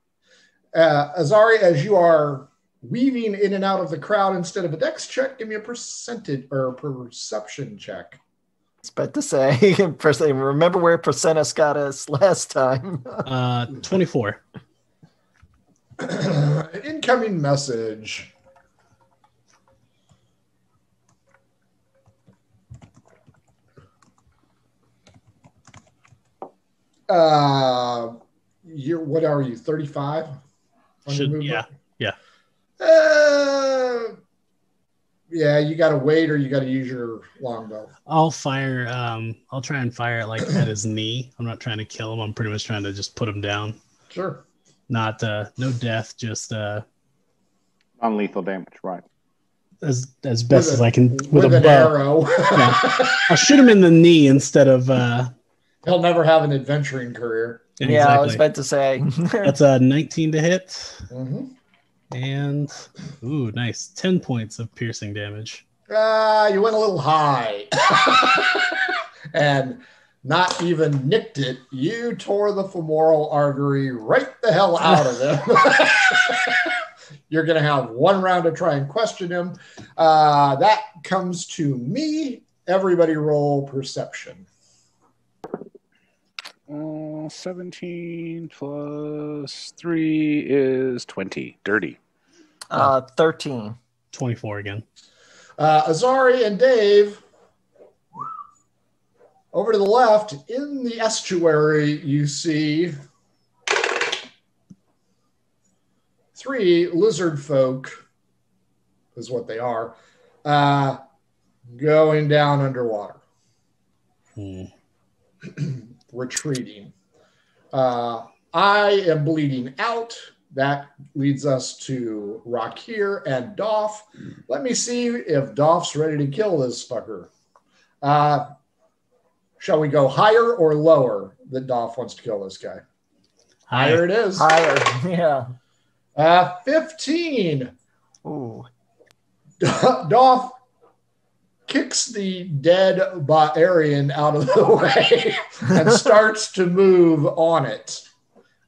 uh, Azari, as you are weaving in and out of the crowd instead of a dex check, give me a percentage or a perception check. It's about to say, <laughs> first remember where Percentus got us last time. Uh, 24. <clears throat> Incoming message. Uh, you're what are you? Thirty-five. Should- yeah, yeah. Uh, yeah, you got to wait, or you got to use your longbow. I'll fire. Um, I'll try and fire it like at his knee. I'm not trying to kill him. I'm pretty much trying to just put him down. Sure. Not uh, no death, just uh, Non-lethal damage, right? as as best a- as I can with, With, a an bow. arrow. <laughs> I'll shoot him in the knee instead of. Uh, He'll never have an adventuring career. Yeah, I was about to say. <laughs> That's a 19 to hit, Mhm. and ooh, nice, 10 points of piercing damage. Ah, you went a little high. <laughs> and not even nicked it. You tore the femoral artery right the hell out of him. <laughs> You're going to have one round to try and question him. Uh, that comes to me. Everybody roll perception. Uh, 17 plus 3 is 20. Dirty. uh, 13. 24 again. Uh, Azari and Dave, over to the left in the estuary, you see three lizard folk, is what they are, uh, going down underwater, Hmm. <clears throat> retreating. Uh, I am bleeding out. That leads us to Rakir and Doff. Let me see if Doff's ready to kill this fucker. Uh, shall we go higher or lower that Doff wants to kill this guy? Higher it is. Higher. <laughs> Yeah. Uh, 15. Ooh. <laughs> Doff kicks the dead Ba'arian out of the <laughs> way and starts to move on it.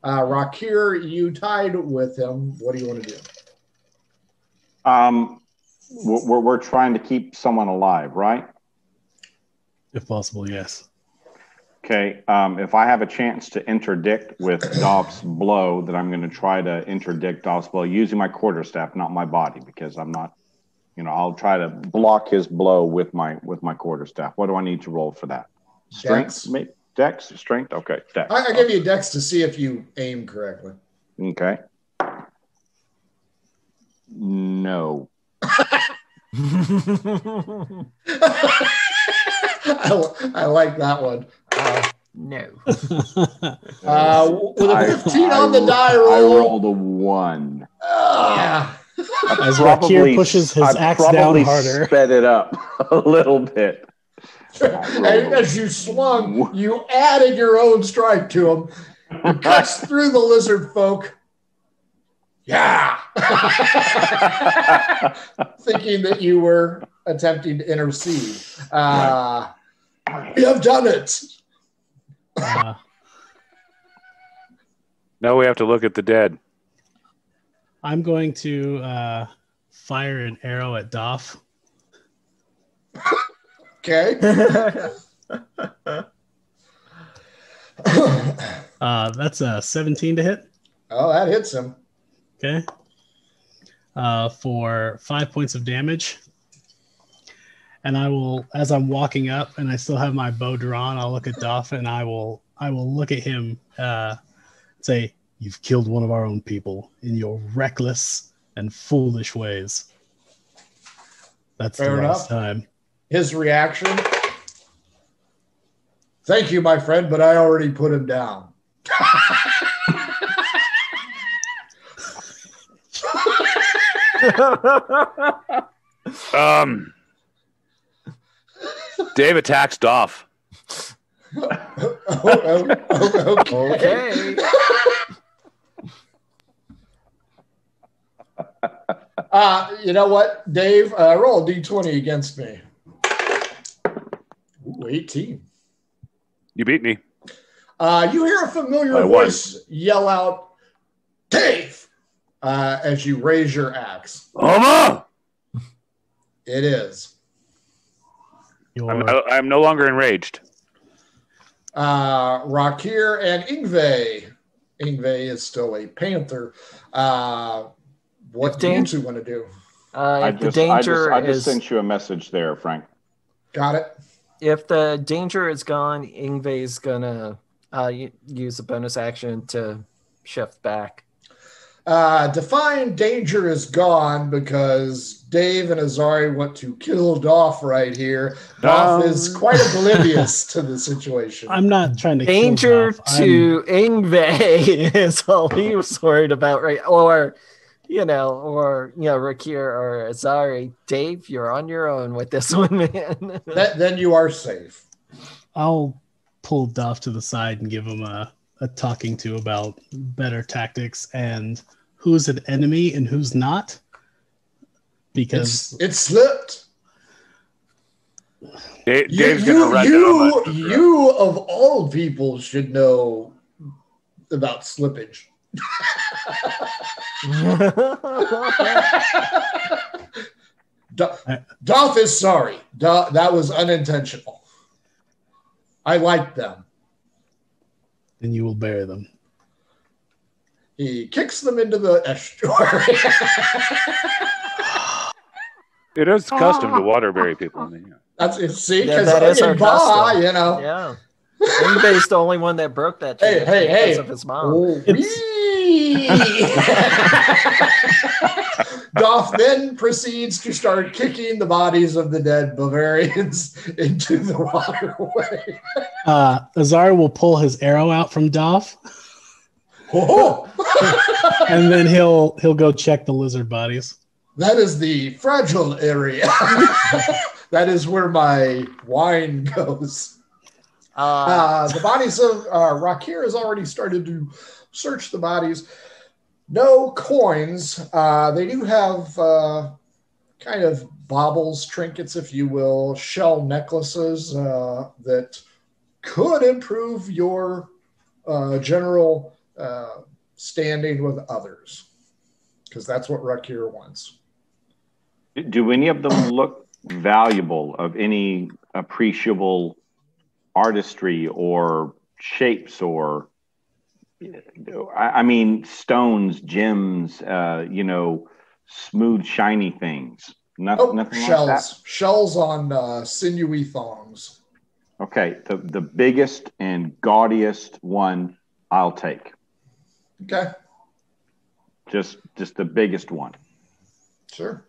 Uh, Rakir, you tied with him. What do you want to do? Um, we're, we're- we're trying to keep someone alive, right? If possible, yes. Okay. Um, if I have a chance to interdict with Dobbs' blow, then I'm going to try to interdict Dobbs' blow using my quarterstaff, not my body, because I'm not. You know, I'll try to block his blow with my with my quarterstaff. What do I need to roll for that? Strength, Dex. ma- Dex, strength. Okay, Dex. I, I give you a dex to see if you aim correctly. Okay. No. <laughs> I, I like that one. Uh, no. Uh, <laughs> with a I- 15 I on the ro- die roll. I roll. rolled a one. Ah. As Probably- Rakir pushes his I axe down probably harder. Sped it up <laughs> a little bit. And as you swung, you added your own strike to him. It <laughs> cuts through the lizard folk. Yeah. <laughs> Thinking that you were attempting to intercede. Uh, You have done it. Uh, No, we have to look at the dead. I'm going to uh, fire an arrow at Doff. Okay. <laughs> <laughs> Uh, that's a 17 to hit. oh, that hits him. Okay. Uh, for five points of damage. And I will, as I'm walking up and I still have my bow drawn, I'll look at Doff and I will, I will look at him, uh, say, "You've killed one of our own people in your reckless and foolish ways." That's Fair the enough. last time. His reaction. Thank you, my friend, but I already put him down. Um, Dave attacks Doff. Oh, <laughs> oh, oh, okay. okay. Uh, you know what, Dave? Uh, roll a d20 against me. Ooh, 18. You beat me. Uh, you hear a familiar I won. voice yell out, Dave, uh, as you raise your axe. Oma! It is. I'm, I'm no longer enraged. Uh, Rakir and Ingve. Ingve is still a panther. Uh, what If do you Dan- two want to do? Uh, I if the just, I just, I just is sent you a message there, Frank. Got it? if the danger is gone, Ingve's gonna uh, use a bonus action to shift back. Uh, define danger is gone because Dave and Azari want to kill Doff right here. Doff Um. is quite oblivious to the situation. <laughs> I'm not trying to Danger Doff. To Ingve <laughs> is all he was worried about, right? Or, you know, or you know, Rakir or Azari. Dave, you're on your own with this <laughs> one, man. That- then you are safe. I'll pull Duff to the side and give him a, a talking to about better tactics and who's an enemy and who's not. Because It's, it slipped. Da- You, Dave's you, gonna run you, down. you of all people should know about slippage. <laughs> Do- Dolph is sorry. Do- that was unintentional. I like them. then you will bury them. He kicks them into the estuary. It is custom to <laughs> waterbury people. I mean, That's it. See, because that is our Bah, custom. you know. yeah. Ingve's the only one that broke that. Hey, tradition hey, hey. because of his mom. It's- <laughs> wee. Goff then proceeds to start kicking the bodies of the dead Bavarians <laughs> into the waterway. Uh, Azar will pull his arrow out from Doff, Oh, and then he'll he'll go check the lizard bodies. that is the fragile area. <laughs> that is where my wine goes. Uh, Uh, the bodies of uh, Rakir has already started to search the bodies. No coins. Uh, they do have uh, kind of baubles, trinkets, if you will, shell necklaces uh, that could improve your uh, general uh, standing with others, because that's what Rakir wants. Do any of them look valuable of any appreciable artistry or shapes or I mean stones, gems, uh, you know, smooth, shiny things. Nothing, Oh, nothing shells. like. Shells on uh, sinewy thongs. Okay, the the biggest and gaudiest one I'll take. Okay, Just just the biggest one sure.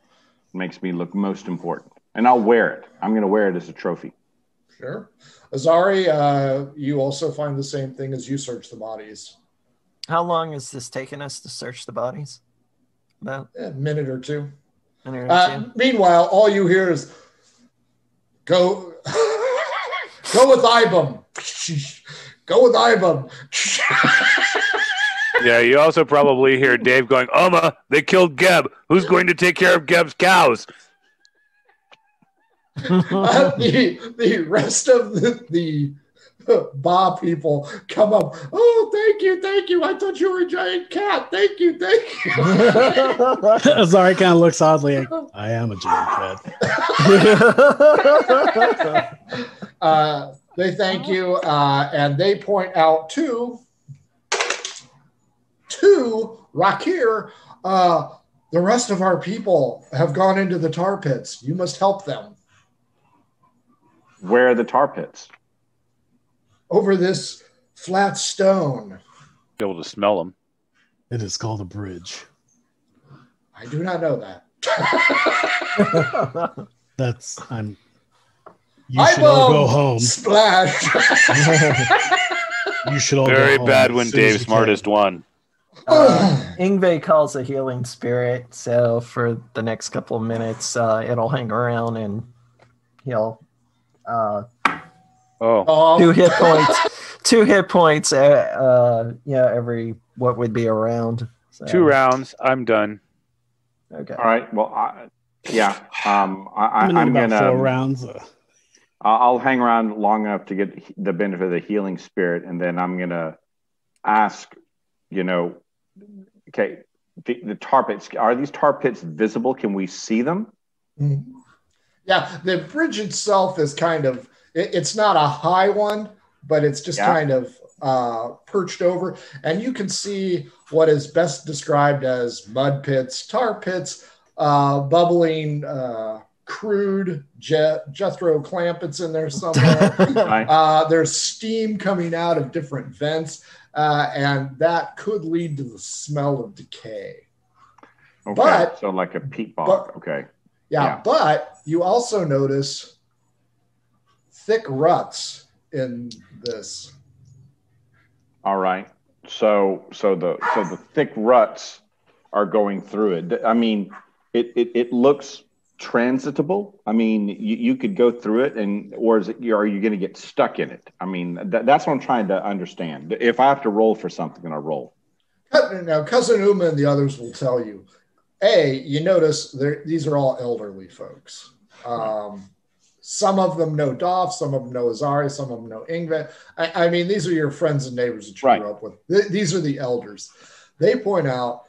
makes me look most important, and I'll wear it. I'm going to wear it as a trophy. Sure. Azari, uh, you also find the same thing as you search the bodies. how long has this taken us to search the bodies? About A minute or two. an or Uh, two? meanwhile, all you hear is go <laughs> go with Ibum. <laughs> Go with Ibum. <laughs> yeah, you also probably hear Dave going, Oma, they killed Geb. Who's going to take care of Geb's cows? Uh, the, the rest of the, the Bob people come up. Oh, thank you, thank you. I thought you were a giant cat. Thank you, thank you. Azari kind of looks oddly like, I am a giant cat. <laughs> uh, they thank you, uh, and they point out to to Rakir. Uh, the rest of our people have gone into the tar pits. You must help them Where are the tar pits? over this flat stone. Be able to smell them. It is called a bridge. I do not know that. <laughs> That's I'm. You I should all go home. Splash. <laughs> You should all go Very home bad when soon as Dave you can. smartest won. Uh, Ingve calls a healing spirit, so for the next couple of minutes, uh, it'll hang around and he'll uh, Oh, Oh, two hit points, <laughs> two hit points. Uh, uh, yeah, every what would be around. So, two rounds. I'm done. Okay. All right. Well, I, yeah. Um, I, I, I'm gonna I'm gonna. four rounds. Uh, I'll hang around long enough to get the benefit of the healing spirit, and then I'm gonna ask. You know, okay. The, the tar pits are these tar pits visible? Can we see them? Mhm. Yeah, the bridge itself is kind of it, it's not a high one, but it's just Yeah. kind of uh, perched over, and you can see what is best described as mud pits, tar pits, uh, bubbling uh, crude. Je- Jethro Clampett's in there somewhere. <laughs> Uh, there's steam coming out of different vents, uh, and that could lead to the smell of decay. Okay. But- so like a peat bog. okay. Yeah, Yeah. but you also notice thick ruts in this. All right. So so the so the thick ruts are going through it. I mean, it it, it looks transitable. I mean, you, you could go through it, and or is it are you going to get stuck in it? I mean, that, that's what I'm trying to understand. If I have to roll for something, then I roll. Now, cousin Uma and the others will tell you. A, you notice these are all elderly folks. Um, some of them know Doff, some of them know Azari, some of them know Ingve. I, I mean, these are your friends and neighbors that you Right. grew up with. Th- these are the elders. They point out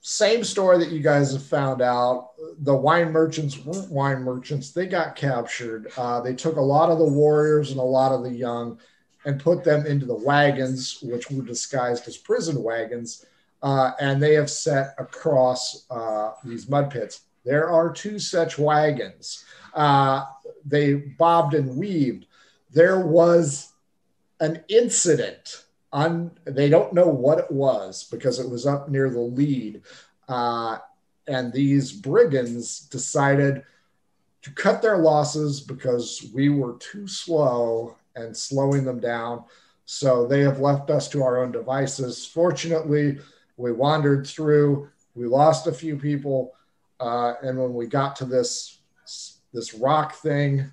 same story that you guys have found out. The wine merchants weren't wine merchants. They got captured. Uh, they took a lot of the warriors and a lot of the young and put them into the wagons, which were disguised as prison wagons. Uh, and they have set across uh, these mud pits. There are two such wagons. Uh, they bobbed and weaved. There was an incident. On, they don't know what it was because it was up near the lead. Uh, and these brigands decided to cut their losses because we were too slow and slowing them down. So they have left us to our own devices. Fortunately, we wandered through, we lost a few people. Uh, and when we got to this, this rock thing,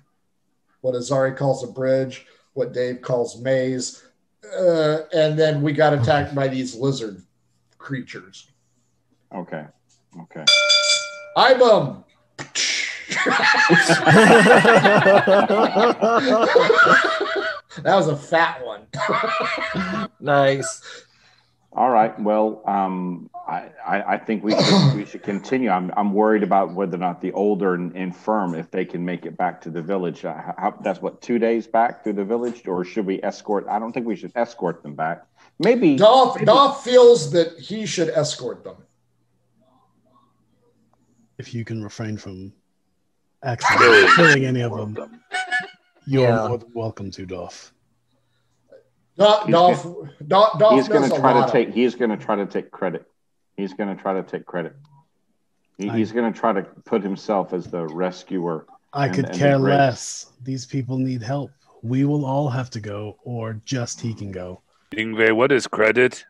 what Azari calls a bridge, what Dave calls maze, uh, and then we got attacked by these lizard creatures. Okay. Okay. I'm um. <laughs> <laughs> that was a fat one. <laughs> nice. All right. Well, um, I, I, I think we should, we should continue. I'm, I'm worried about whether or not the older and infirm, if they can make it back to the village. Uh, how, that's what two days back to the village, or should we escort? I don't think we should escort them back. Maybe. Dolph, Dolph feels that he should escort them. if you can refrain from <laughs> accidentally killing any of them, you're Yeah. welcome to, Dolph. Dolph, He's Dolph, Dolph, Dolph he's going to try to take. He's going to try to take credit. He's going to try to take credit. He, I- he's going to try to put himself as the rescuer. I And- could and care grace. less. These people need help. We will all have to go, or just he can go. Ingve, what is credit?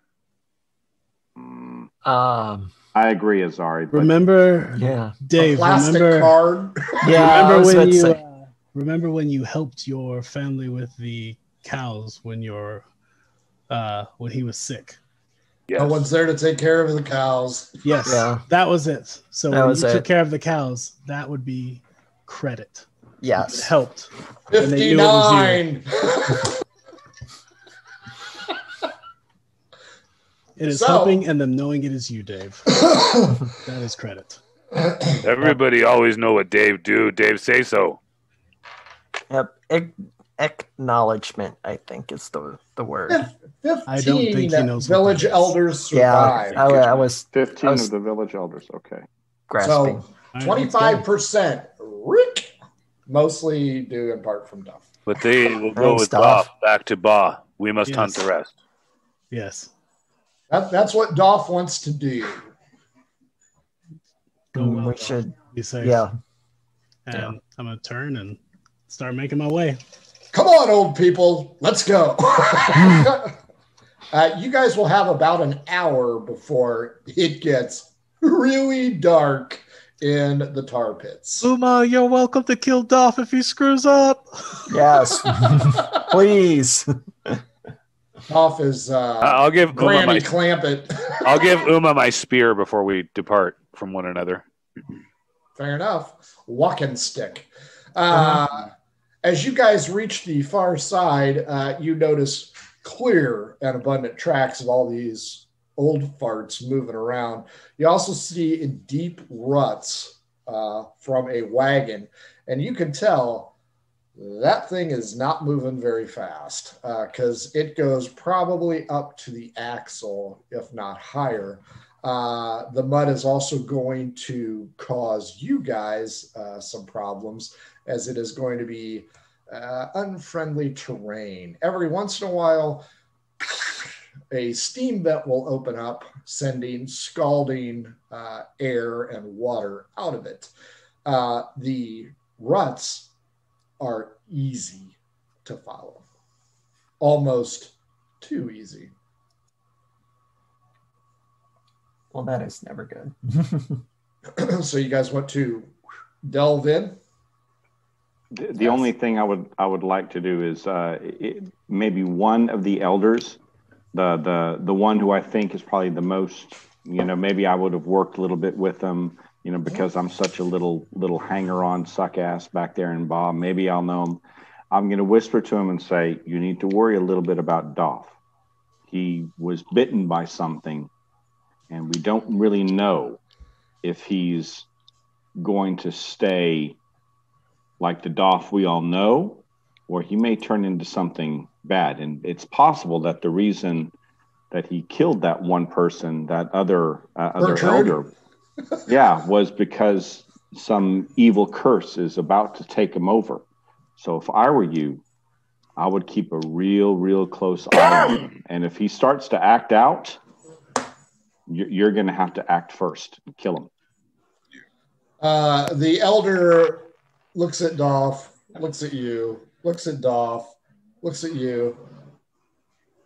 Um, I agree, Azari. Remember, yeah. a Dave. plastic Remember, card. <laughs> Yeah. Remember when you uh, remember when you helped your family with the cows when you're uh, when he was sick. Yes. No one's there to take care of the cows. Yes, yeah. that was it. So that when you it. took care of the cows, that would be credit. Yes, it helped. Fifty nine. It is so, helping and them knowing it is you, Dave. <coughs> that is credit. Everybody always know what Dave do. Dave say so. Yep. It, acknowledgement, I think, is the the word. I don't think he knows village that is. elders Yeah, survived. I, I was 15 I was- of the village elders. Okay. grasping. so All right, let's go. twenty-five percent Rick, mostly due in part from Duff. But they will go with Duff. Ba. Back to Ba. We must Yes. hunt the rest. Yes. That, that's what Dolph wants to do. Go Mm, well, we should, Be safe. yeah. And Yeah. I'm gonna turn and start making my way. Come on, old people, let's go. <laughs> uh, you guys will have about an hour before it gets really dark in the tar pits. Uma, you're welcome to kill Dolph if he screws up. <laughs> Yes. <laughs> Please. Dolph is uh, I'll give Uma Granny my Clampett. I'll give Uma my spear before we depart from one another. Fair enough. Walking stick. Uh, As you guys reach the far side, uh, you notice clear and abundant tracks of all these old farts moving around. You also see deep ruts uh, from a wagon, and you can tell that thing is not moving very fast because it goes probably up to the axle, if not higher. Uh, the mud is also going to cause you guys uh, some problems as it is going to be uh, unfriendly terrain. Every once in a while, <laughs> a steam vent will open up, sending scalding uh, air and water out of it. Uh, the ruts are easy to follow, almost too easy. Well, that is never good. <laughs> <clears throat> so you guys want to delve in? The, the only thing I would I would like to do is uh, it, maybe one of the elders, the the the one who I think is probably the most, you know, maybe I would have worked a little bit with them, you know, because I'm such a little little hanger on suck ass back there in Bob. Maybe I'll know him. I'm going to whisper to him and say, "You need to worry a little bit about Dolph. He was bitten by something, and we don't really know if he's going to stay." like the Doff we all know, or he may turn into something bad. And it's possible that the reason that he killed that one person, that other uh, other elder, <laughs> yeah, was because some evil curse is about to take him over. So if I were you, I would keep a real, real close eye on him. And if he starts to act out, you're, going to have to act first kill him. Uh, the elder looks at Dolph, looks at you, looks at Dolph, looks at you,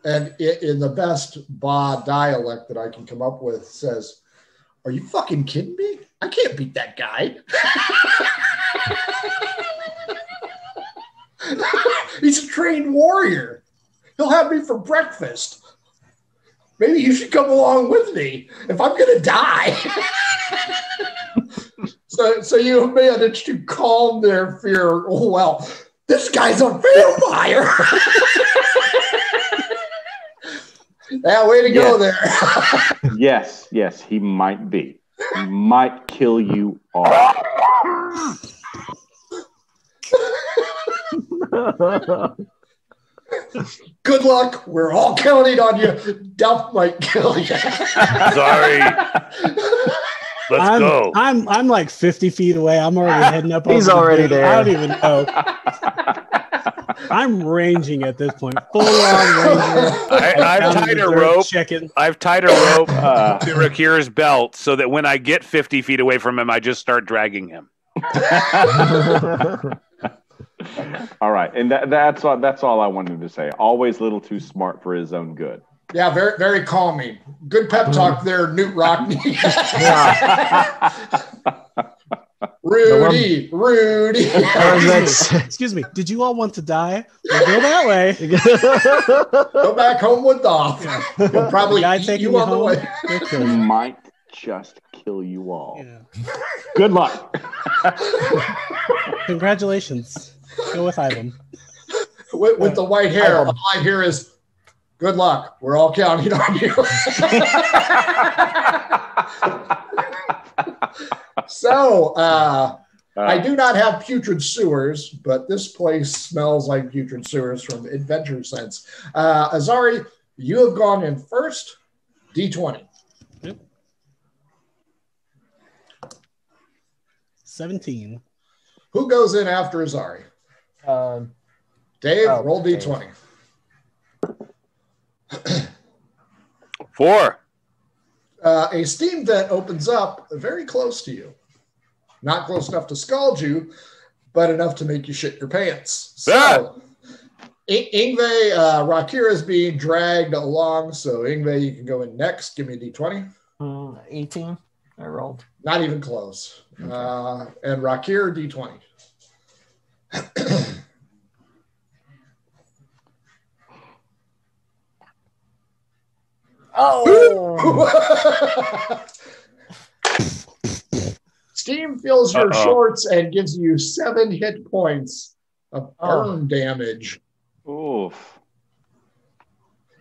and i in the best Ba dialect that I can come up with, says, "Are you fucking kidding me? I can't beat that guy. <laughs> He's a trained warrior. He'll have me for breakfast. Maybe you should come along with me if I'm gonna die." <laughs> So, so you managed to calm their fear. Oh, well, this guy's a vampire. <laughs> yeah, way to go there. <laughs> Yes, yes, he might be. He might kill you all. Good luck. We're all counting on you. Duff might kill you. Sorry. Let's I'm, go. I'm I'm like 50 feet away. I'm already heading up. He's over the already there. I don't even know. I'm ranging at this point. Full on ranger. I, I've tied a rope. Checking. I've tied a rope Uh, to Rakir's belt so that when I get 50 feet away from him, I just start dragging him. <laughs> <laughs> all right, and that, that's all. That's all I wanted to say. Always a little too smart for his own good. Yeah, very, very calming. Good pep talk mm. there, Knute Rockne. <laughs> <laughs> Rudy, Rudy. Excuse me. Did you all want to die? Well, go that way. Go back home with Dolph. He'll The probably guy eat you you on the way. he'll kill He you. might just kill you all. Yeah. Good luck. Congratulations. Go with Ivan. <laughs> with, with the white hair. All I hear is, Good luck. We're all counting on you. <laughs> so, uh, I do not have putrid sewers, but this place smells like putrid sewers from Adventure Sense. Uh, Azari, you have gone in first. D20. Yep. 17. Who goes in after Azari? Um, Dave, Oh, roll Dave. D20. <clears throat> Four. Uh, a steam vent opens up very close to you. Not close enough to scald you, but enough to make you shit your pants. So, Ah! I- Ingve, uh, Rakira is being dragged along. So, Ingve, you can go in next. Give me a d20. mm, 18. I rolled. Not even close. Uh, and Rakir, d20. <coughs> Oh! <laughs> Steam fills your Uh-oh. shorts and gives you seven hit points of Oh. burn damage. Oof.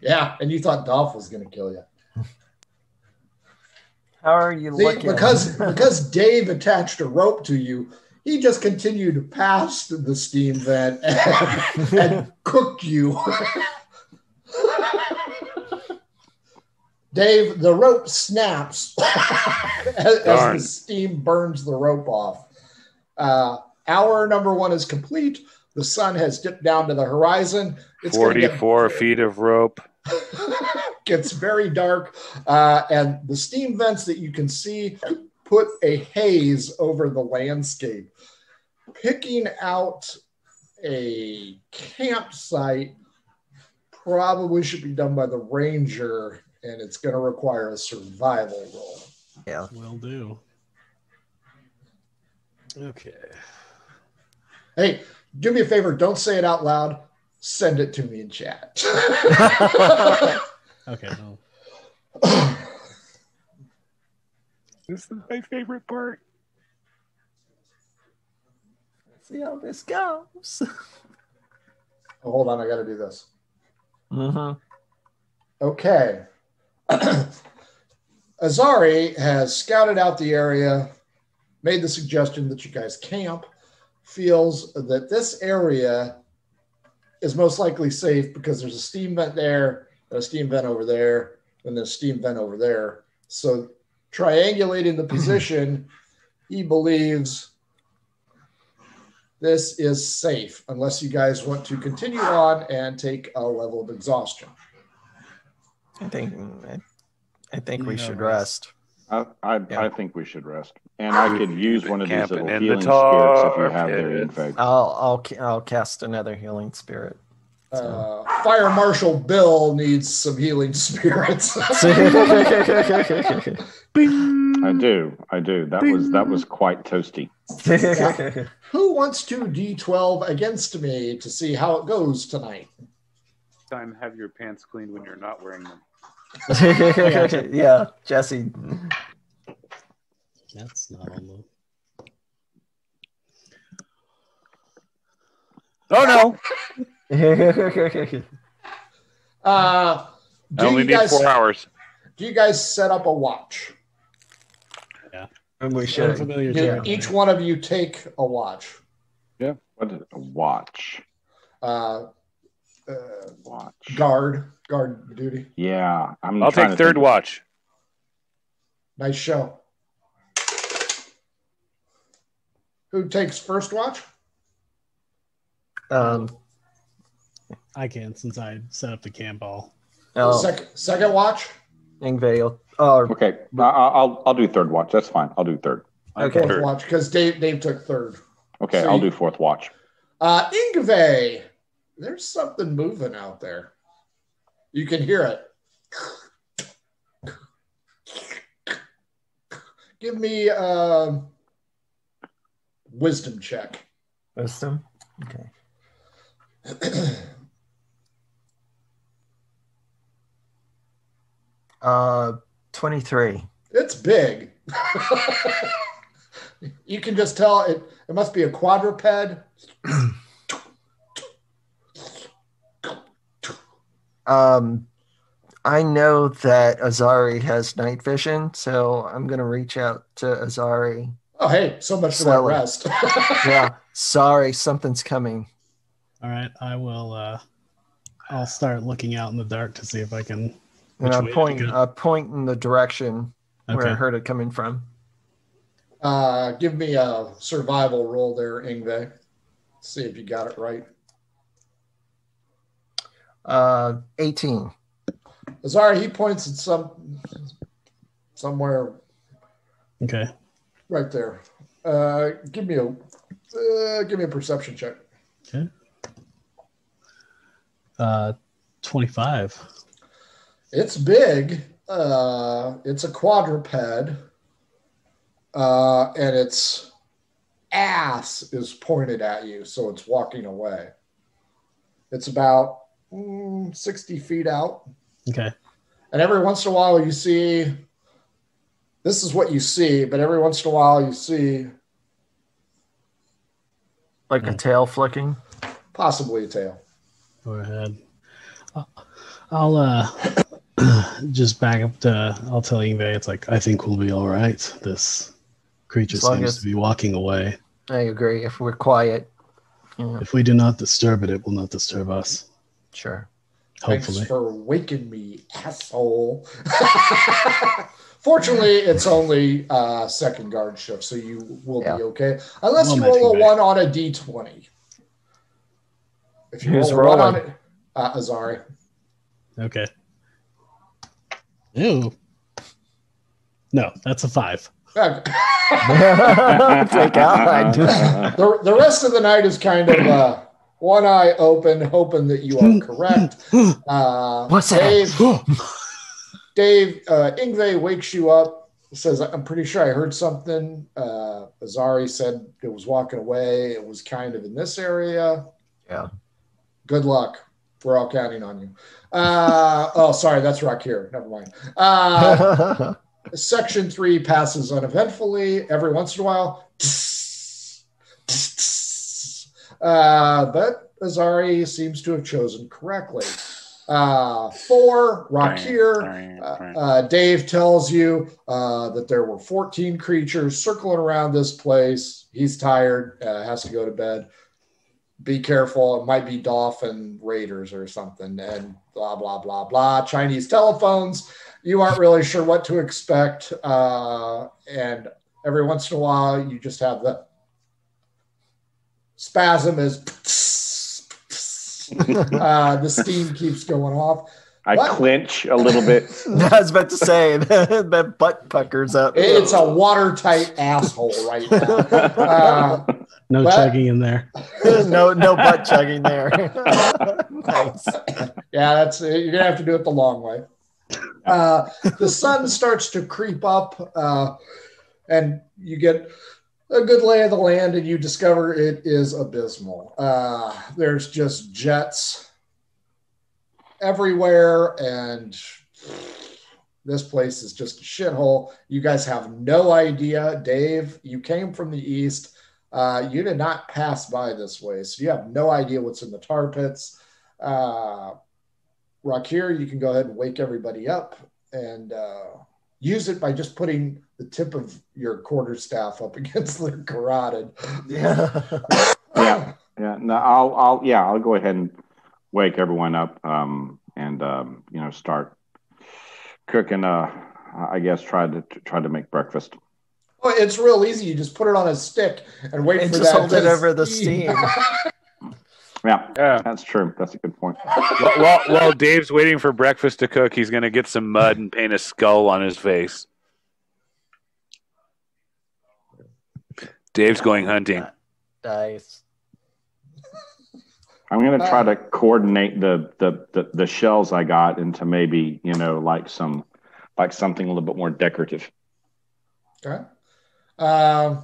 Yeah, and you thought Dolph was going to kill you. How are you See, looking? because <laughs> because Dave attached a rope to you, he just continued past the steam vent and, <laughs> and cooked you. Dave, the rope snaps <laughs> as, the steam burns the rope off. Uh, hour number one is complete. The sun has dipped down to the horizon. It's gonna get- 44 feet of rope. <laughs> gets very dark, uh, and the steam vents that you can see put a haze over the landscape. Picking out a campsite probably should be done by the ranger, and it's going to require a survival roll. yeah. Will do. Okay. Hey, do me a favor, don't say it out loud. Send it to me in chat. <laughs> Okay. No. This is my favorite part. See how this goes. Hold on, I got to do this. Mm-hmm. Okay. <clears throat> Azari has scouted out the area, made the suggestion that you guys camp, feels that this area is most likely safe because there's a steam vent there, and a steam vent over there, and there's a steam vent over there. So, triangulating the <clears throat> position, he believes this is safe unless you guys want to continue on and take a level of exhaustion. I think I, I think we should rest. rest. I, I, Yeah. I think we should rest. And I could use one of these little in the healing spirits if you have their pits. info. I'll I'll I'll cast another healing spirit. Uh, Fire Marshal Bill needs some healing <laughs> spirits. <laughs> I do. I do. That was that was quite toasty. <laughs> Who wants to D12 against me to see how it goes tonight? Time have your pants cleaned when you're not wearing them. yeah, Jesse. That's not on the. Oh no! Uh, I do, only you need guys, four hours. do you guys set up a watch? we I'm should. familiar Do each one of you take a watch. Yeah. What is a watch? Uh, uh, Watch. guard, guard duty. Yeah, I'm. I'll take third think- watch. Nice show. Who takes first watch? Um, I can since I set up the camp all. oh, Second, second watch. Ingvale. Oh, Okay, I- I- I'll I'll do third watch. That's fine. I'll do third. Okay. Fourth Third. watch because Dave Dave took third. Okay, So I'll you- do fourth watch. Uh, Ingve, there's something moving out there. You can hear it. Give me a wisdom check. wisdom. Okay. <clears throat> Uh, twenty-three. It's big. <laughs> you can just tell it. It must be a quadruped. Um, I know that Azari has night vision, so I'm gonna reach out to Azari. Oh, hey, so much for that rest. <laughs> Yeah, sorry, something's coming. All right, I will. uh I'll start looking out in the dark to see if I can. And I point. I point in the direction where I heard it coming from. uh, give me a survival roll there, Ingve. See if you got it right. Uh, 18. Azari, he points at some somewhere Okay. right there. Uh, give me a uh, give me a perception check. Okay. Uh, twenty-five. It's big. Uh, it's a quadruped, uh, and its ass is pointed at you, so it's walking away. It's about mm, sixty feet out, Okay. and every once in a while you see. This is what you see, but every once in a while you see Like a Hmm. tail flicking. possibly a tail. Go ahead. I'll, I'll uh <clears throat> just back up to. I'll tell Ingve it's like I think we'll be all right. This creature seems as- to be walking away. I agree. If we're quiet, yeah, If we do not disturb it, it will not disturb us. sure. Hopefully. Thanks for waking me, asshole. <laughs> Fortunately, it's only uh, second guard shift, so you will Yeah. be okay. Unless Well, you roll a bad. one on a d20. If you Who's roll a one on rolling? it, uh, Azari. Okay. Ew. No, that's a five. <laughs> Thank <laughs> God. the, the rest of the night is kind of uh, one eye open, hoping that you are correct. Uh, What's that? Dave, Dave, uh, Ingve wakes you up, says, I'm pretty sure I heard something. Uh, Azari said it was walking away. It was kind of in this area. Yeah. Good luck. We're all counting on you. Uh, oh, sorry. That's Rakir. Never mind. Uh, <laughs> section three passes uneventfully every once in a while. Uh, but Azari seems to have chosen correctly. Uh, four, Rakir. Uh, uh, Dave tells you uh, that there were 14 creatures circling around this place. He's tired, uh, has to go to bed. Be careful. It might be dolphin raiders or something, and blah, blah, blah, blah. Chinese telephones. You aren't really sure what to expect. Uh, and every once in a while, you just have the spasm is. <laughs> uh, the steam keeps going off. I What? clinch a little bit. <laughs> I was about to say <laughs> that butt puckers up. It's a watertight asshole right now. Uh, No chugging in there. <laughs> no, no butt <laughs> chugging there. nice. yeah, that's you're gonna have to do it the long way. Uh, the sun <laughs> starts to creep up, uh, and you get a good lay of the land, and you discover it is abysmal. Uh, there's just jets everywhere, and this place is just a shithole. You guys have no idea, Dave. You came from the east. Uh, you did not pass by this way, so you have no idea what's in the tar pits. Uh, Rakir, you can go ahead and wake everybody up and uh, use it by just putting the tip of your quarter staff up <laughs> against their carotid. Yeah. <laughs> yeah, yeah. No, I'll, I'll, yeah, I'll go ahead and wake everyone up, um, and um, you know, start cooking. Uh, I guess try to try to make breakfast. Well, it's real easy. You just put it on a stick and wait And for just that. hold it to over the steam. <laughs> Yeah, Yeah. that's true. That's a good point. While, while, while Dave's waiting for breakfast to cook, he's going to get some mud and paint a skull on his face. Dave's going hunting. nice. I'm gonna try to uh, coordinate the, the the the shells I got into maybe you know like some like something a little bit more decorative. Okay. Um,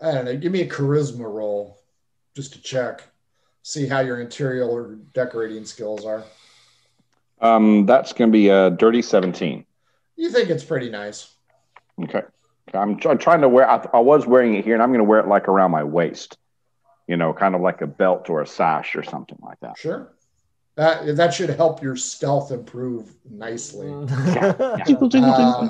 I don't know. Give me a charisma roll just to check, see how your interior or decorating skills are. Um, that's gonna be a dirty seventeen. You think it's pretty nice. Okay, I'm, try- trying to wear. I, I was wearing it here, and I'm gonna wear it like around my waist. You know, kind of like a belt or a sash or something like that. Sure. That that should help your stealth improve nicely. Yeah. Jingle, jingle, Uh,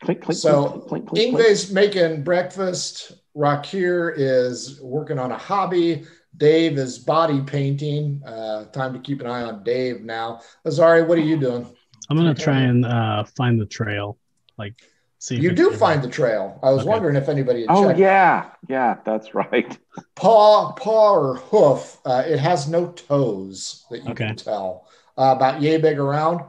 jingle. Clink, clink, So, clink. Ingve's making breakfast. Rakir is working on a hobby. Dave is body painting. Uh, time to keep an eye on Dave now. Azari, what are you doing? I'm gonna try and uh, find the trail. Like, see. You do find the trail. I was Okay. wondering if anybody had Oh checked. yeah, yeah, that's right. <laughs> Paw, paw or hoof. Uh, it has no toes that you Okay. can tell. Uh, about yay big around.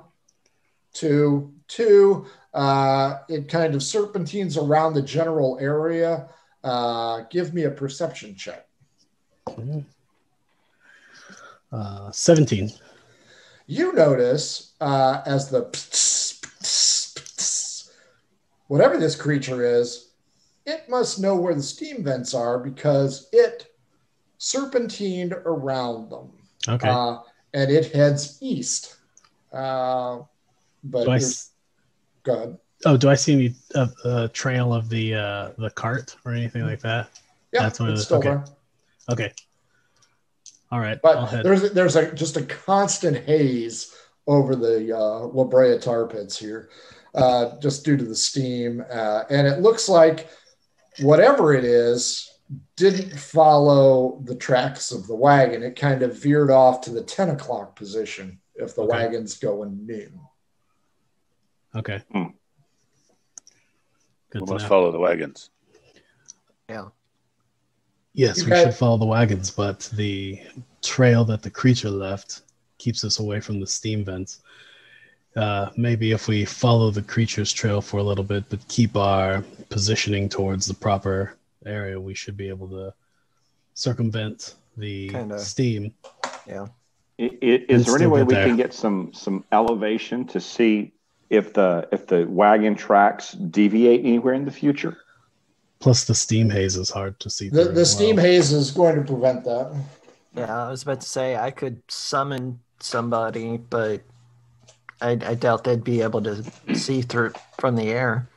Two, two. Uh, it kind of serpentines around the general area. Uh, give me a perception check. Uh, 17. You notice uh, as the whatever this creature is, it must know where the steam vents are because it serpentined around them. Okay. Uh, and it heads east. Uh, but I, go ahead. oh, do I see any uh, uh, trail of the uh, the cart or anything like that? Yeah, That's what it it's is. still Okay. there. Okay. All right. But there's there's a just a constant haze over the uh, La Brea tar pits here, uh, just due to the steam, uh, and it looks like whatever it is didn't follow the tracks of the wagon. It kind of veered off to the ten o'clock position if the Okay. wagon's going noon. Okay. Hmm. Good We must know. follow the wagons. yeah. Yes, we should follow the wagons, but the trail that the creature left keeps us away from the steam vents. Uh, maybe if we follow the creature's trail for a little bit, but keep our positioning towards the proper area, we should be able to circumvent the Kinda. steam. Yeah. I- i- Is there any way get we there. can get some some elevation to see if the if the wagon tracks deviate anywhere in the future? Plus, the steam haze is hard to see. The, the steam well. haze is going to prevent that. Yeah, I was about to say I could summon somebody, but I, I doubt they'd be able to see through from the air.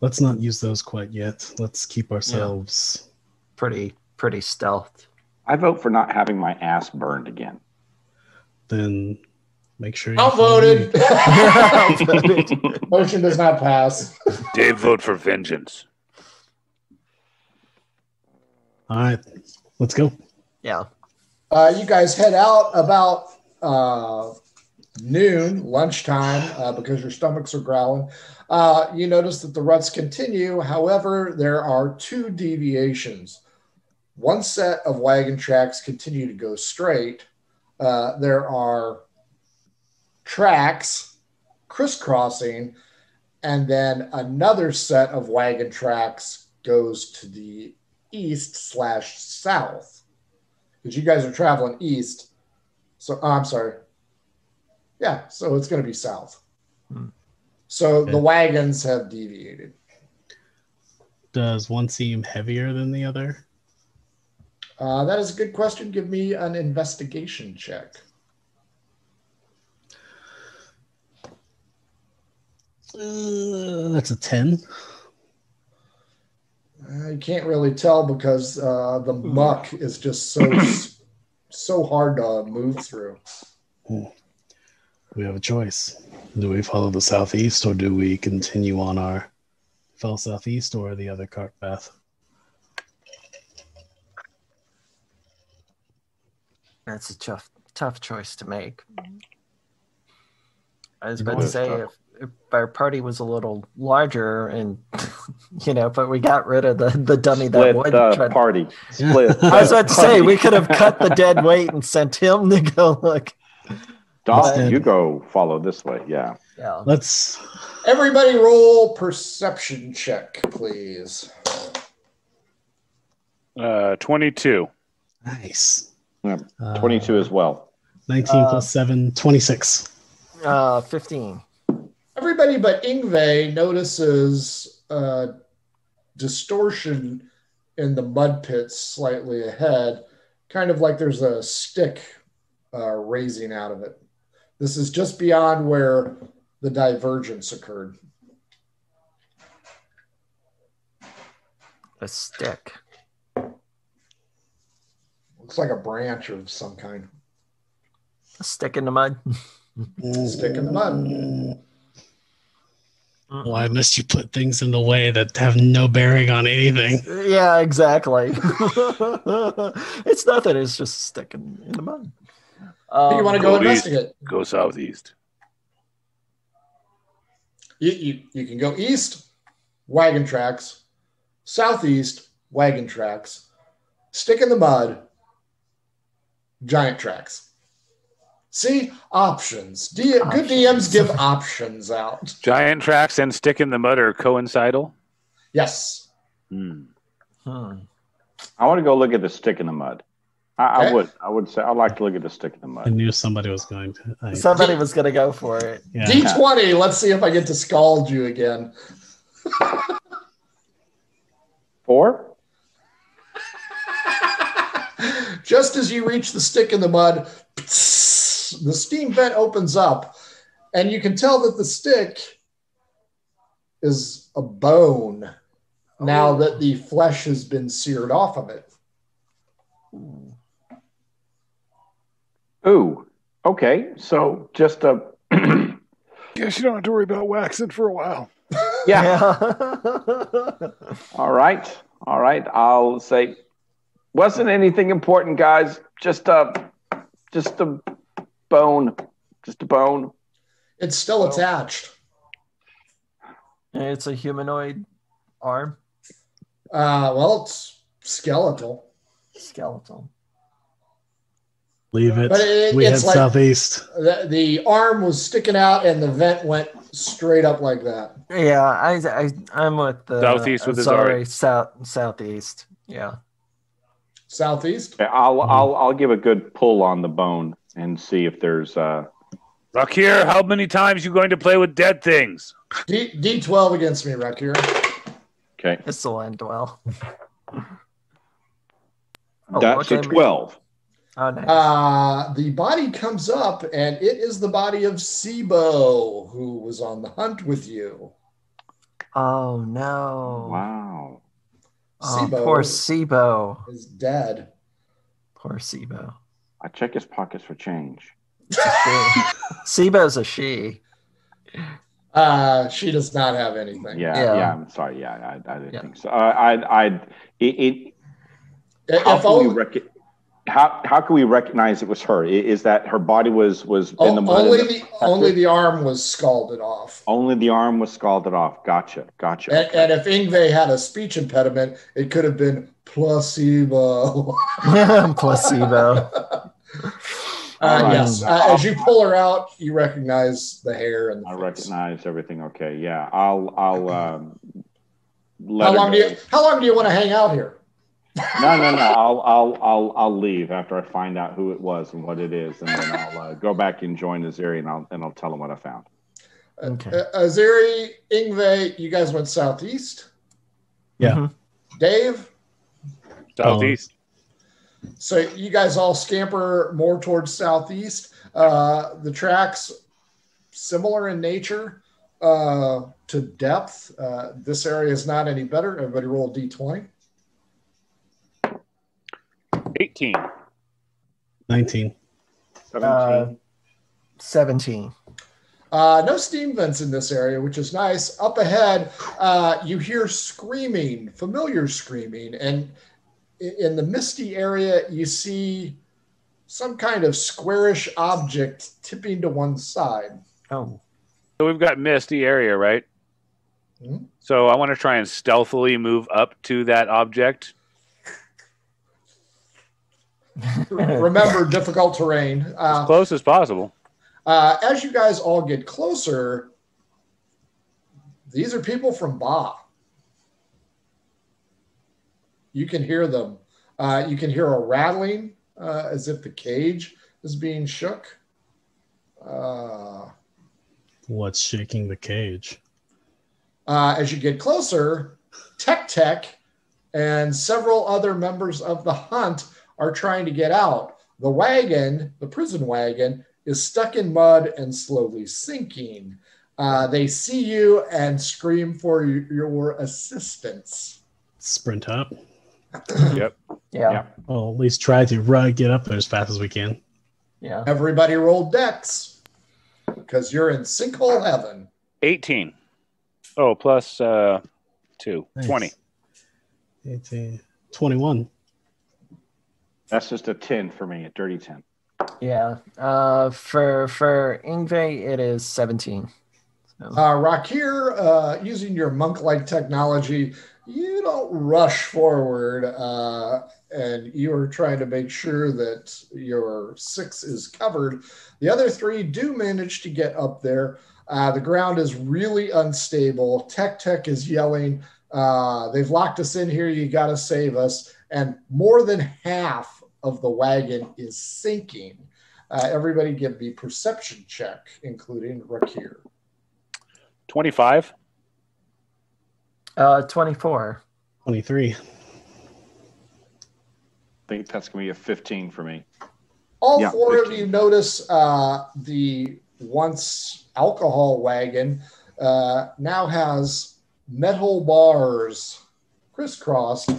Let's not use those quite yet. Let's keep ourselves. Pretty pretty stealth. I vote for not having my ass burned again. Then make sure. you Outvoted. yeah, <laughs> Motion does not pass. Dave, vote for vengeance. All right, let's go. Yeah. Uh, you guys head out about uh, noon, lunchtime, uh, because your stomachs are growling. Uh, you notice that the ruts continue. However, there are two deviations. One set of wagon tracks continue to go straight. Uh, there are tracks crisscrossing, and then another set of wagon tracks goes to the east slash south because you guys are traveling east. So oh, I'm sorry. Yeah, so it's going to be south. Hmm. So Okay. the wagons have deviated. Does one seem heavier than the other? Uh, that is a good question. Give me an investigation check. Uh, that's a 10. Uh, you can't really tell because uh, the muck is just so <clears throat> so hard to move through. We have a choice. Do we follow the southeast or do we continue on our fell southeast or the other cart path? That's a tough tough choice to make. I was It about to say if, if our party was a little larger and <laughs> you know, but we got rid of the, the dummy that Split would the try- party. Yeah. Split. <laughs> I was about to say we could have cut the dead weight and sent him to go look. Doc, Instead- you go follow this way. Yeah. Yeah. Let's. Everybody, roll perception check, please. Uh, 22. Nice. Yeah, Uh, 22 as well. 19 Uh, plus 7, 26. Uh fifteen. Everybody but Ingve notices uh, distortion in the mud pits slightly ahead, kind of like there's a stick uh, raising out of it. This is just beyond where the divergence occurred. A stick. Looks like a branch of some kind. A Stick in the mud. <laughs> Stick in the mud. Well, I missed you put things in the way that have no bearing on anything. Yeah, exactly. <laughs> it's nothing. It's just sticking in the mud. you want to go Um, investigate? Go southeast. You, you, you can go east, wagon tracks, southeast, wagon tracks, stick in the mud, giant tracks. See, options. D- good DMs give options out. Giant tracks and stick in the mud are coincidental. Yes. Hmm. Hmm. I want to go look at the stick in the mud. I, I would. I would say I'd like to look at the stick in the mud. I knew somebody was going to. I, Somebody was gonna go for it. yeah. D20. Let's see if I get to scald you again. Four. <laughs> Just as you reach the stick in the mud, the steam vent opens up, and you can tell that the stick is a bone now oh. that the flesh has been seared off of it. Ooh. Okay. So just a. <clears throat> Guess you don't have to worry about waxing for a while. yeah. <laughs> Yeah. All right. All right. I'll say wasn't anything important, guys. Just a just a bone. Just a bone. It's still attached. it's a humanoid arm, Uh, well, it's skeletal. skeletal. Leave it. But it- we head like- southeast. The, the arm was sticking out, and the vent went straight up like that. Yeah, I, I I'm with the Southeast with sorry, Azari. south southeast. Yeah. Southeast. Okay, I'll I'll I'll give a good pull on the bone and see if there's uh Rakir, how many times you going to play with dead things? D, D12 against me, Rakir. okay. It's the land dwell. Oh, That's a twelve. Oh, nice. Uh, the body comes up, and it is the body of Sibo, who was on the hunt with you. oh no. Wow. Oh, Sibo. poor Sibo. Is dead. Poor Sibo. I check his pockets for change. It's a she. Sibo's a she. Uh, she does not have anything. Yeah, Yeah. yeah. I'm sorry. Yeah, I, I didn't Yeah. think so. Uh, I, I, it, it If how can we rec- how how can we recognize it was her? Is that her body was was in the mud? only and the only the arm was scalded off. only the arm was scalded off. Gotcha, gotcha. And, okay. and if Ingve had a speech impediment, it could have been placebo. <laughs> Placebo. <laughs> Uh, Alright. yes. Uh, as you pull her out, you recognize the hair and the I face. recognize everything. Okay, yeah. I'll I'll um, let How long do go. you How long do you want to hang out here? No, no, no. I'll I'll I'll I'll leave after I find out who it was and what it is, and then I'll uh, go back and join Azari and I'll and I'll tell him what I found. Okay. Uh, Azari, Ingve, you guys went southeast. Yeah. Mhm. Dave, Southeast. so you guys all scamper more towards southeast. Uh, the tracks similar in nature uh, to depth. Uh, this area is not any better. Everybody roll a d20. 18. 19. Uh, 17. Uh, no steam vents in this area, which is nice. Up ahead, uh, you hear screaming, familiar screaming, and i- in the misty area, you see some kind of squarish object tipping to one side. Oh. So we've got misty area, right? Mhm. So I want to try and stealthily move up to that object. <laughs> Remember, difficult terrain. As Uh, close as possible. uh, as you guys all get closer, these are people from Ba. You can hear them. Uh, you can hear a rattling uh, as if the cage is being shook. Uh, What's shaking the cage? uh, as you get closer, Tech Tech and several other members of the hunt are trying to get out. The wagon, the prison wagon, is stuck in mud and slowly sinking. Uh, they see you and scream for your assistance. Sprint up. Yep. <clears throat> Yeah. Yeah. Well, at least try to run, get up there as fast as we can. Yeah. Everybody rolled dex because you're in sinkhole heaven. 18. Oh, plus uh, 2. Nice. 20. 18, 21. That's just a 10 for me, a dirty 10. Yeah. Uh, for for Ingve, it is 17. So, Uh, Rakir, uh, using your monk like technology, you don't rush forward uh, and you are trying to make sure that your six is covered. The other three do manage to get up there. Uh, the ground is really unstable. Tech Tech is yelling, uh, They've locked us in here. You got to save us. And more than half of the wagon is sinking. Uh, everybody give me perception check, including Rakir. 25. Uh, 24. 23. I think that's going to be a 15 for me. All Yeah, four of you notice uh, the once alcohol wagon uh, now has metal bars crisscrossed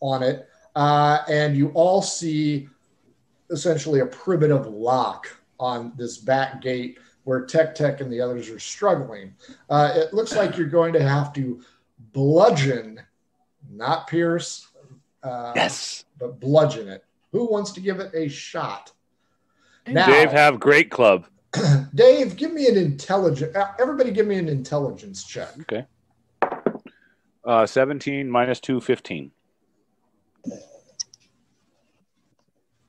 on it, uh, and you all see essentially a primitive lock on this back gate where Tech Tech and the others are struggling. Uh, it looks like you're going to have to bludgeon, not pierce, uh, Yes. but bludgeon it. Who wants to give it a shot? Now, Dave have great club. <clears throat> Dave, give me an intelligence. Everybody, give me an intelligence check. Okay. Uh, 17 minus 2, 15.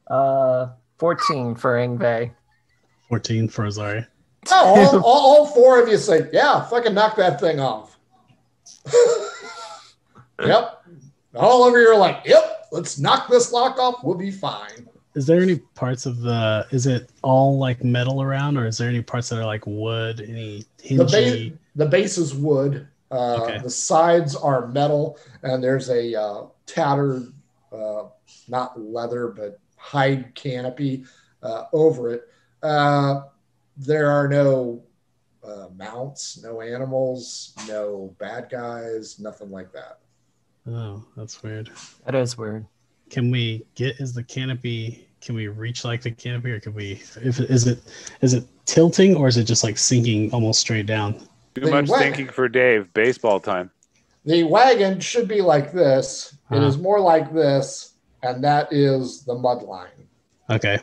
Uh, 14 for Ingve. 14 for Azari. Oh, all, all, all four of you say, "Yeah, fucking knock that thing off." <laughs> yep. All over you are like, "Yep, let's knock this lock off. We'll be fine." Is there any parts of the? Is it all like metal around, or is there any parts that are like wood? Any The base, hingy? the base is wood. Uh, Okay. The sides are metal, and there's a uh, tattered, uh, not leather, but hide canopy uh, over it. Uh, there are no uh, mounts, no animals, no bad guys, nothing like that. Oh, that's weird. That is weird. Can we get? Is the canopy? Can we reach like the canopy, or can we? If is it is it tilting, or is it just like sinking almost straight down? Too The much wa- thinking for Dave. Baseball time. The wagon should be like this. It Uh-huh. is more like this, and that is the mud line. Okay.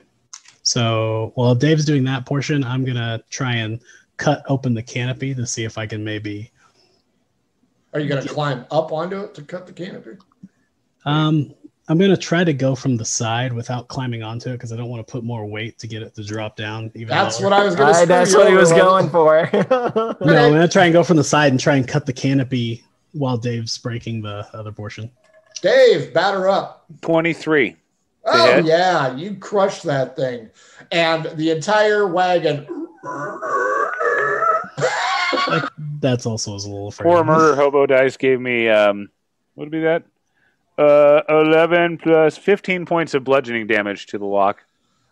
So while Dave's doing that portion, I'm gonna try and cut open the canopy to see if I can maybe. Are you going to climb up onto it to cut the canopy? Um, I'm gonna try to go from the side without climbing onto it because I don't want to put more weight to get it to drop down. Even That's lower. what I was going to. that's what he was going for. <laughs> No, I'm gonna try and go from the side and try and cut the canopy while Dave's breaking the other portion. Dave, batter up. 23. Oh hit? yeah, you crushed that thing, and the entire wagon. That's also a little afraid. Four murder hobo dice gave me, um, what would be that? Uh, 11 plus 15 points of bludgeoning damage to the lock.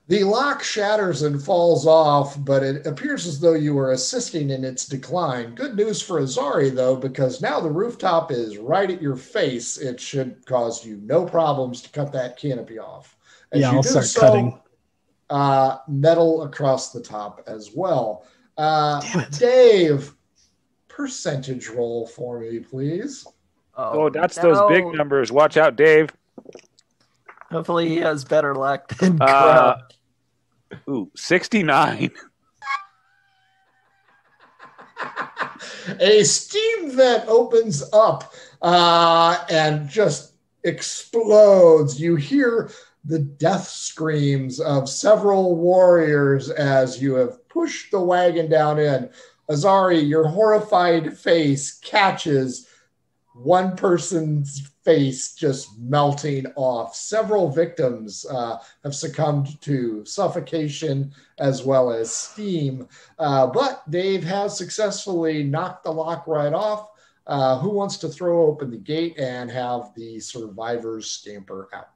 The lock shatters and falls off, but it appears as though you were assisting in its decline. Good news for Azari, though, because now the rooftop is right at your face. It should cause you no problems to cut that canopy off. As Yeah, you I'll do start so, cutting. Uh, metal across the top as well. Uh, Damn it. Dave, percentage roll for me, please. Oh, that's those big numbers. Watch out, Dave. Hopefully, he has better luck than Uh, Crow. ooh, 69. <laughs> a steam vent opens up uh, and just explodes. You hear the death screams of several warriors as you have pushed the wagon down in. Azari, your horrified face catches one person's face just melting off. Several victims uh, have succumbed to suffocation as well as steam. Uh, but Dave has successfully knocked the lock right off. Uh, who wants to throw open the gate and have the survivors scamper out?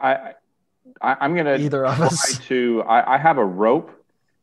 I, I I'm gonna Either of try us. to. I, I have a rope.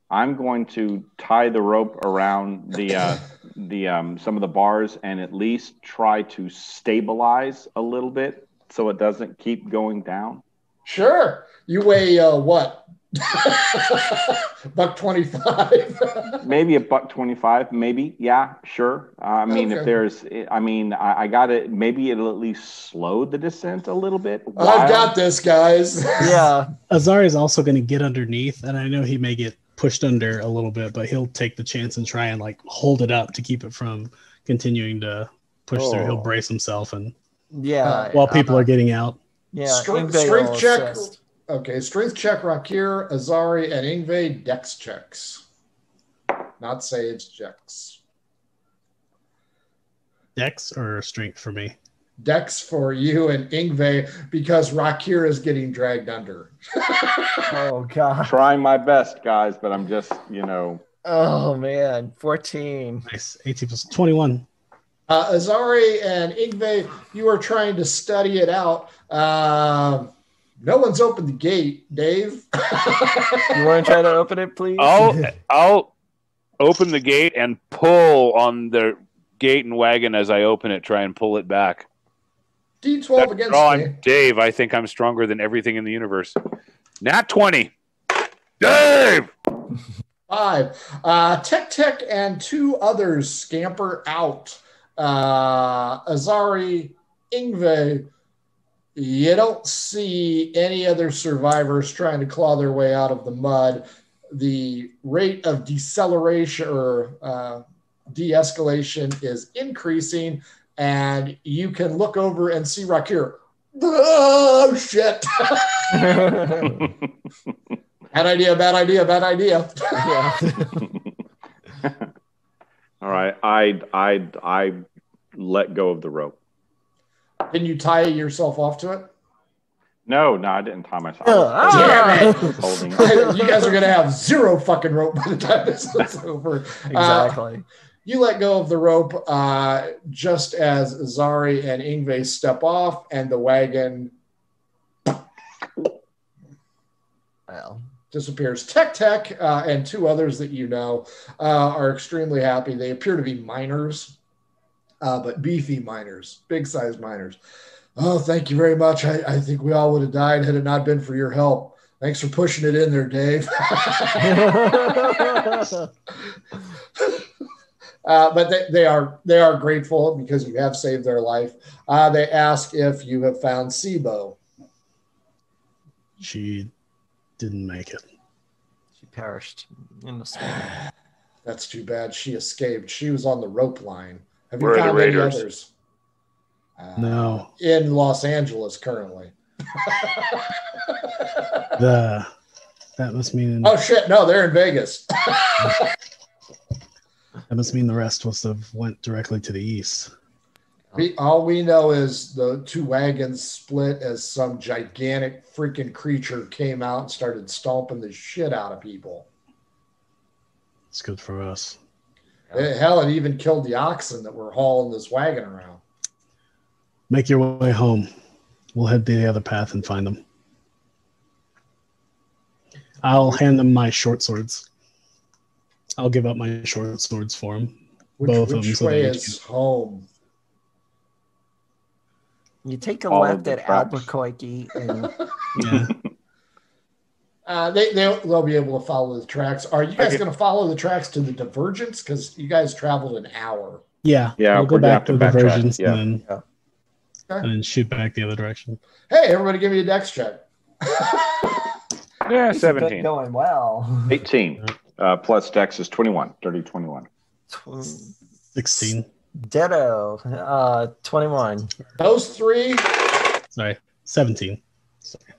I'm going to tie the rope around the uh, the um, some of the bars and at least try to stabilize a little bit so it doesn't keep going down. Sure. You weigh uh, what? <laughs> Buck 25. <laughs> maybe a buck 25 maybe yeah sure uh, i mean Okay. if there's i mean i, I got it maybe it'll at least slow the descent a little bit I've got this, guys. <laughs> Yeah. Azari is also going to get underneath, and I know he may get pushed under a little bit, but he'll take the chance and try and like hold it up to keep it from continuing to push through. He'll Oh. brace himself, and Yeah. while people uh, are getting out, yeah, Strength- strength check. assist. Okay, strength check, Rakir, Azari, and Ingve, dex checks. Not saves, checks. dex or strength for me. Dex for you and Ingve because Rakir is getting dragged under. <laughs> Oh god. trying my best guys but i'm just you know Oh man. 14. Nice, eighteen plus twenty-one. Uh, Azari and Ingve, you are trying to study it out. Um, no one's opened the gate, Dave. <laughs> You want to try to open it, please? I'll <laughs> I'll open the gate and pull on the gate and wagon as I open it. Try and pull it back. D12 That's against drawing me. Dave. I think I'm stronger than everything in the universe. Nat twenty. Dave. Five. Uh, Tech Tech and two others scamper out. Uh, Azari, Ingve, you don't see any other survivors trying to claw their way out of the mud. The rate of deceleration or uh, de escalation is increasing, and you can look over and see Rakir. Oh, shit. <laughs> bad idea, bad idea, bad idea. <laughs> all right i i i let go of the rope Can you tie yourself off to it? no no i didn't tie myself Damn it. <laughs> you guys are going to have zero fucking rope by the time this is <laughs> over. exactly. You let go of the rope uh, just as Zari and Ingve step off, and the wagon well, disappears. Tech Tech uh, and two others that you know uh, are extremely happy. They appear to be miners, uh, but beefy miners, big size miners. Oh, thank you very much. I, I think we all would have died had it not been for your help. Thanks for pushing it in there, Dave. <laughs> Uh, but they, they are they are grateful because you have saved their life. Uh, they ask if you have found Sibo. She didn't make it. she perished in the storm. <sighs> That's too bad. She escaped. She was on the rope line. Have you Where are the found any Raiders? others? Uh, No, In Los Angeles currently. <laughs> the that must mean oh shit! No, they're in Vegas. <laughs> that must mean the rest must have went directly to the east. We, all we know is the two wagons split as some gigantic freaking creature came out and started stomping the shit out of people. It's good for us. Eh, Hell, it even killed the oxen that were hauling this wagon around. Make your way home. We'll head the other path and find them. I'll hand them my short swords. I'll give up my short swords for them. Which, Both of which them, so way they each is home? You take a All left at. Albuquerque and <laughs> Yeah. Uh, they they'll, they'll be able to follow the tracks. Are you guys Okay. going to follow the tracks to the divergence? Because you guys traveled an hour. Yeah. Yeah, We'll go back to the to backtrack, yeah. and then Yeah. Okay. and then shoot back the other direction. Hey, everybody, give me a dex check. <laughs> Yeah, It's seventeen. going well. 18 uh, plus dex is 21 dirty 21 Sixteen. Ditto. Uh, 21. Those three, Sorry. Seventeen.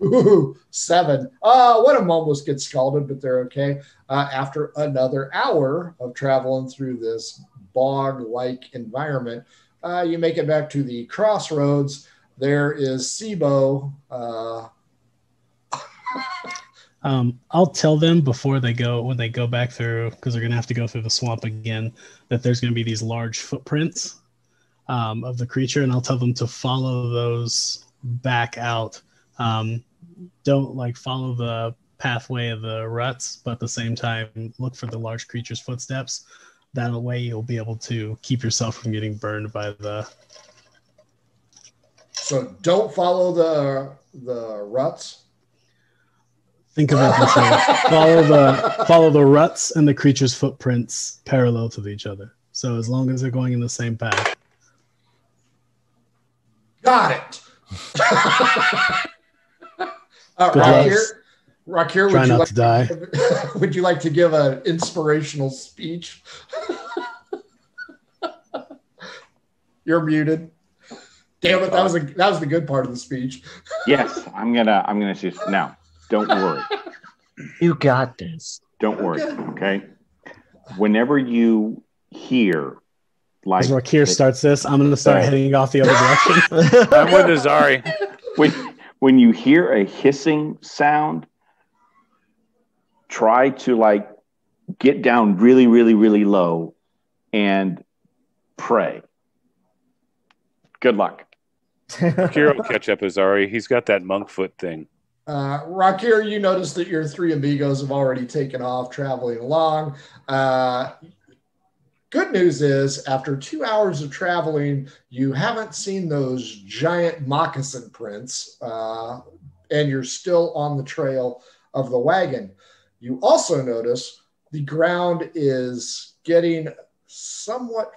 Ooh, seven. Uh, one of them almost gets scalded, but they're okay. Uh, after another hour of traveling through this bog-like environment, uh, you make it back to the crossroads. There is Sibo. Uh, <laughs> Um, I'll tell them before they go when they go back through because they're gonna have to go through the swamp again that there's gonna be these large footprints um, of the creature, and I'll tell them to follow those back out. Um, don't like follow the pathway of the ruts, but at the same time look for the large creature's footsteps. That way you'll be able to keep yourself from getting burned by the. so don't follow the the ruts. Think of it this way: follow the follow the ruts and the creature's footprints parallel to each other. So as long as they're going in the same path. Got it. <laughs> uh, Good Rakir, Rock here. Would you like to die. <laughs> would you like to give an inspirational speech? <laughs> You're muted. Damn it! That was a that was the good part of the speech. <laughs> Yes, I'm gonna I'm gonna just now. Don't worry. You got this. Don't worry. Okay. Whenever you hear like As Rakir starts this, I'm going to start heading off the other direction. I'm with Azari. when when you hear a hissing sound, try to like get down really, really, really low and pray. Good luck. Kiro will catch up Azari. He's got that monk foot thing. Uh, Rakir, you notice that your three amigos have already taken off, traveling along. Uh, good news is, after two hours of traveling, you haven't seen those giant moccasin prints, uh, and you're still on the trail of the wagon. You also notice the ground is getting somewhat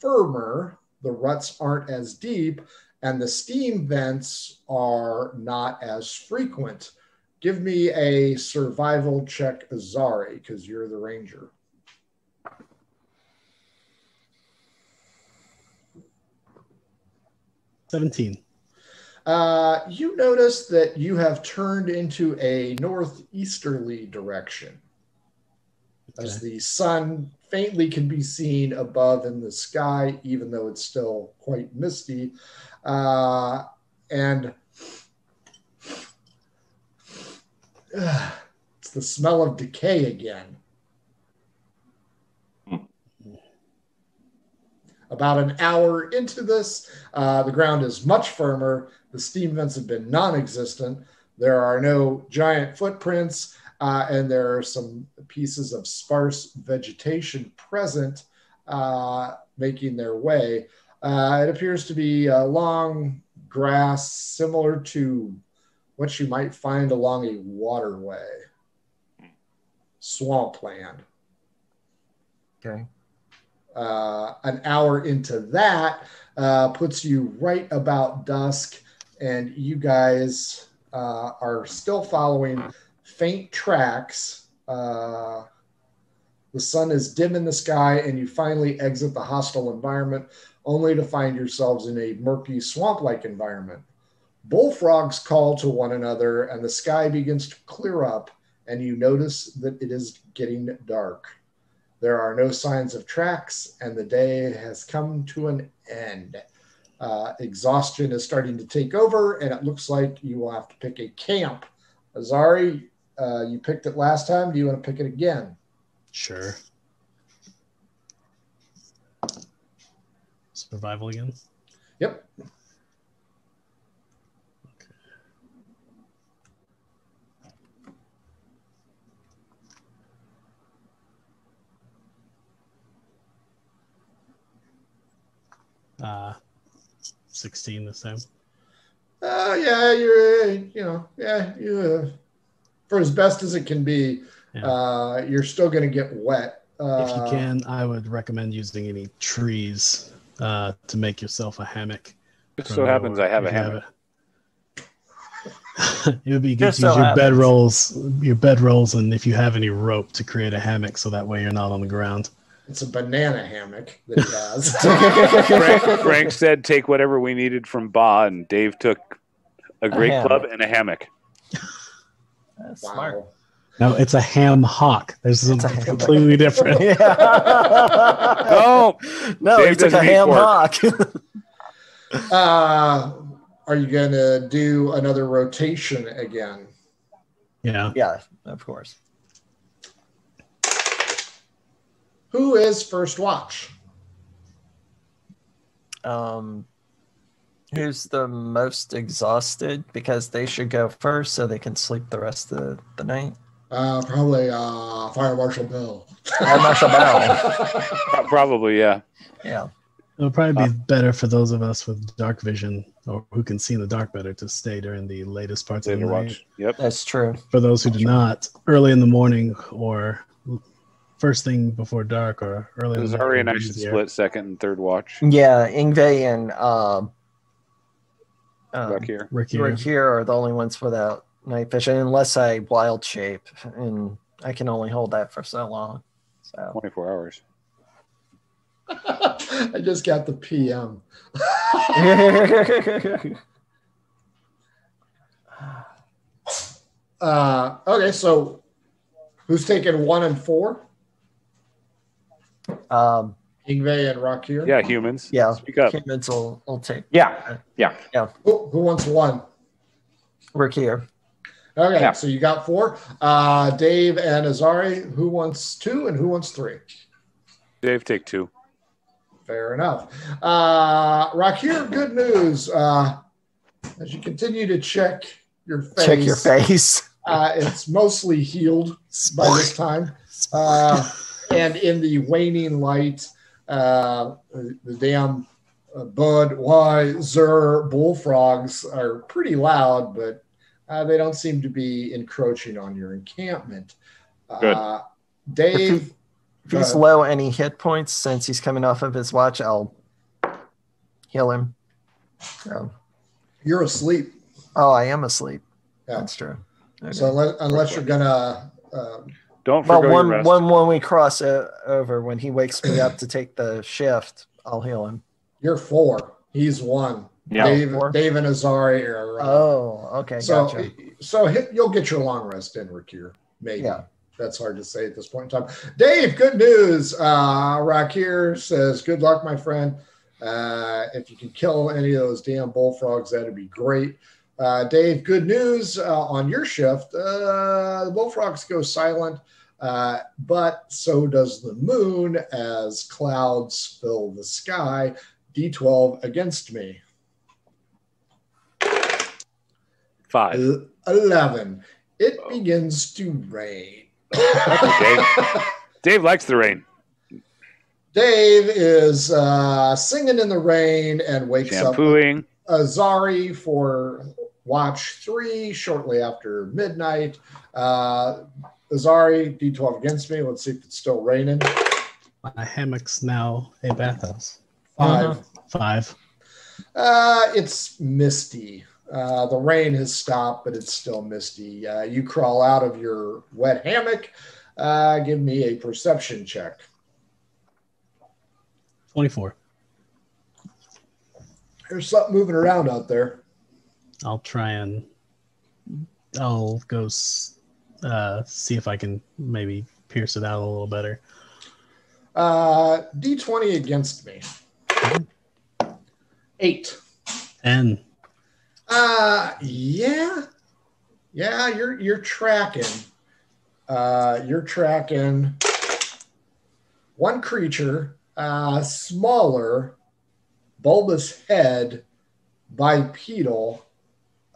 firmer. The ruts aren't as deep, and the steam vents are not as frequent. Give me a survival check, Azari, because you're the ranger. Seventeen. Uh, you notice that you have turned into a northeasterly direction as the sun faintly can be seen above in the sky, even though it's still quite misty. Uh, and uh, <sighs> it's the smell of decay again. About an hour into this, uh, the ground is much firmer. The steam vents have been non existent. There are no giant footprints, uh, and there are some pieces of sparse vegetation present, uh, making their way. Uh, it appears to be long grass similar to what you might find along a waterway, swampland. Okay. Uh, an hour into that uh, puts you right about dusk, and you guys uh, are still following faint tracks. Uh, the sun is dim in the sky, and you finally exit the hostile environment, only to find yourselves in a murky swamp like environment. Bullfrogs call to one another, and the sky begins to clear up, and you notice that it is getting dark. There are no signs of tracks, and the day has come to an end. Uh, exhaustion is starting to take over, and it looks like you will have to pick a camp. Azari, uh, you picked it last time. Do you want to pick it again? Sure. Survival again. Yep. Uh, sixteen this time. Uh, yeah, you're, uh, you know, yeah, you, uh, for as best as it can be, Yeah. uh, you're still going to get wet. Uh, if you can, I would recommend using any trees uh, to make yourself a hammock. Just so happens I have a if you hammock. it. <laughs> it would be good Just to use so your bed rolls, your bed rolls, and if you have any rope to create a hammock, so that way you're not on the ground. It's a banana hammock that he has. <laughs> Frank, Frank said, "Take whatever we needed from Ba," and Dave took a great hammock. club and a hammock. That's wow. smart. No, it's a ham hock. There's It's a something ham completely different. <laughs> Yeah. No, no, Dave he took a ham pork. hock. <laughs> Uh, are you going to do another rotation again? Yeah. yeah, of course. Who is first watch? Um, who's the most exhausted? Because they should go first so they can sleep the rest of the night. Uh, probably uh, Fire Marshal Bill. Fire Marshal <laughs> Bell. probably yeah. Yeah. It'll probably be better for those of us with dark vision or who can see in the dark better to stay during the latest parts of Later the night. watch. Yep. That's true. For those who do not, early in the morning or first thing before dark or early in the Zari and I should easier. split second and third watch. Yeah, Ingve and um, um, Back here. Ricky, Rakir are the only ones without night vision, unless I wild shape, and I can only hold that for so long. So 24 hours. <laughs> I just got the PM. <laughs> Uh, okay, so who's taking one and four? Um, Ingve and Rakir. Yeah, humans. yeah, Speak up. humans will, will take Yeah, yeah. Who, who wants one? Rakir. Okay, Yeah. so you got four. Uh, Dave and Azari. Who wants two and who wants three? Dave, take two. Fair enough. Uh, Rakir, good news. Uh, as you continue to check your face, Check your face. Uh, it's mostly healed by this <laughs> time. Uh, and in the waning light, uh, the damn uh, Budweiser bullfrogs are pretty loud, but uh, they don't seem to be encroaching on your encampment. Good. Uh, Dave, If he's Go low any hit points since he's coming off of his watch, I'll heal him. So, you're asleep. oh, I am asleep. Yeah. That's true. Okay. So unless, unless you're gonna, um, Don't But forgo your one, rest. one when we cross o- over, when he wakes me up to take the shift, I'll heal him. you're four. He's one. Yeah. Dave, Four. Dave and Azari are. uh, Oh, okay, so gotcha. so hit, you'll get your long rest in, Rakir. Maybe. Yeah. That's hard to say at this point in time. Dave, good news. Uh, Rakir says, "Good luck, my friend. Uh, if you can kill any of those damn bullfrogs, that'd be great." Uh, Dave, good news uh, on your shift. Uh, the bullfrogs go silent, uh, but so does the moon as clouds fill the sky. D12 against me. Five. El- 11. It begins to rain. okay. <laughs> Dave likes the rain. Dave is uh, singing in the rain and wakes up Shampooing. Azari for watch three shortly after midnight. Uh, Azari, D12 against me. Let's see if it's still raining. My hammock's now a bathhouse. 5 Five. Uh, it's misty. Uh, the rain has stopped, but it's still misty. Uh, you crawl out of your wet hammock. Uh, give me a perception check. 24. There's something moving around out there. I'll try and I'll go s- uh, see if I can maybe pierce it out a little better. Uh, D20 against me. Eight. And Uh, yeah, yeah. You're you're tracking. Uh, you're tracking one creature, uh, smaller, bulbous head, bipedal,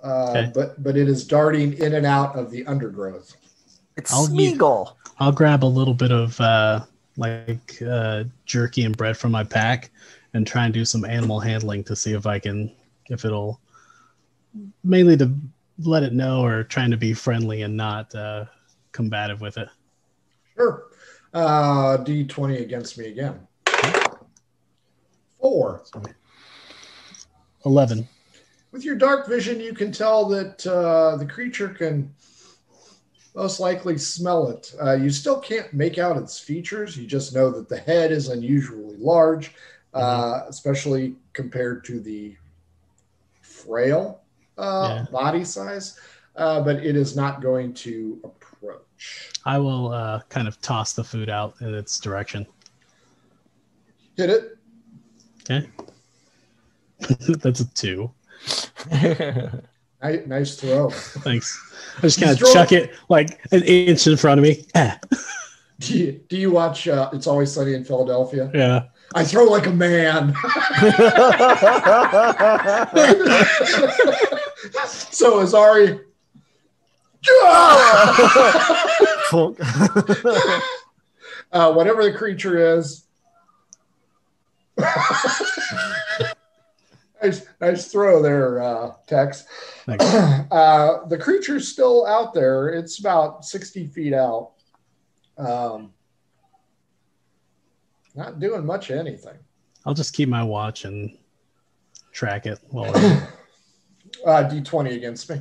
uh, Okay. but but it is darting in and out of the undergrowth. It's I'll use- Smeagol. I'll grab a little bit of uh, like uh, jerky and bread from my pack and try and do some animal handling to see if I can, if it'll mainly to let it know or trying to be friendly and not uh, combative with it. Sure. Uh, D20 against me again. Four. 11. With your dark vision, you can tell that uh, the creature can most likely smell it. Uh, you still can't make out its features. You just know that the head is unusually large, uh, especially compared to the frail uh, Yeah. body size. Uh, but it is not going to approach. I will uh, kind of toss the food out in its direction. Hit it. Okay. <laughs> That's a two. Ni- Nice throw. Thanks. <laughs> I just kind of chuck it like an inch in front of me. <laughs> Do you, do you watch uh, It's Always Sunny in Philadelphia? yeah. I throw like a man. <laughs> so Azari. uh, whatever the creature is. Nice, nice throw there, uh, Tex. Thanks. <clears throat> Uh, the creature's still out there. It's about 60 feet out. Um, not doing much of anything. I'll just keep my watch and track it while <coughs> Uh, D20 against me.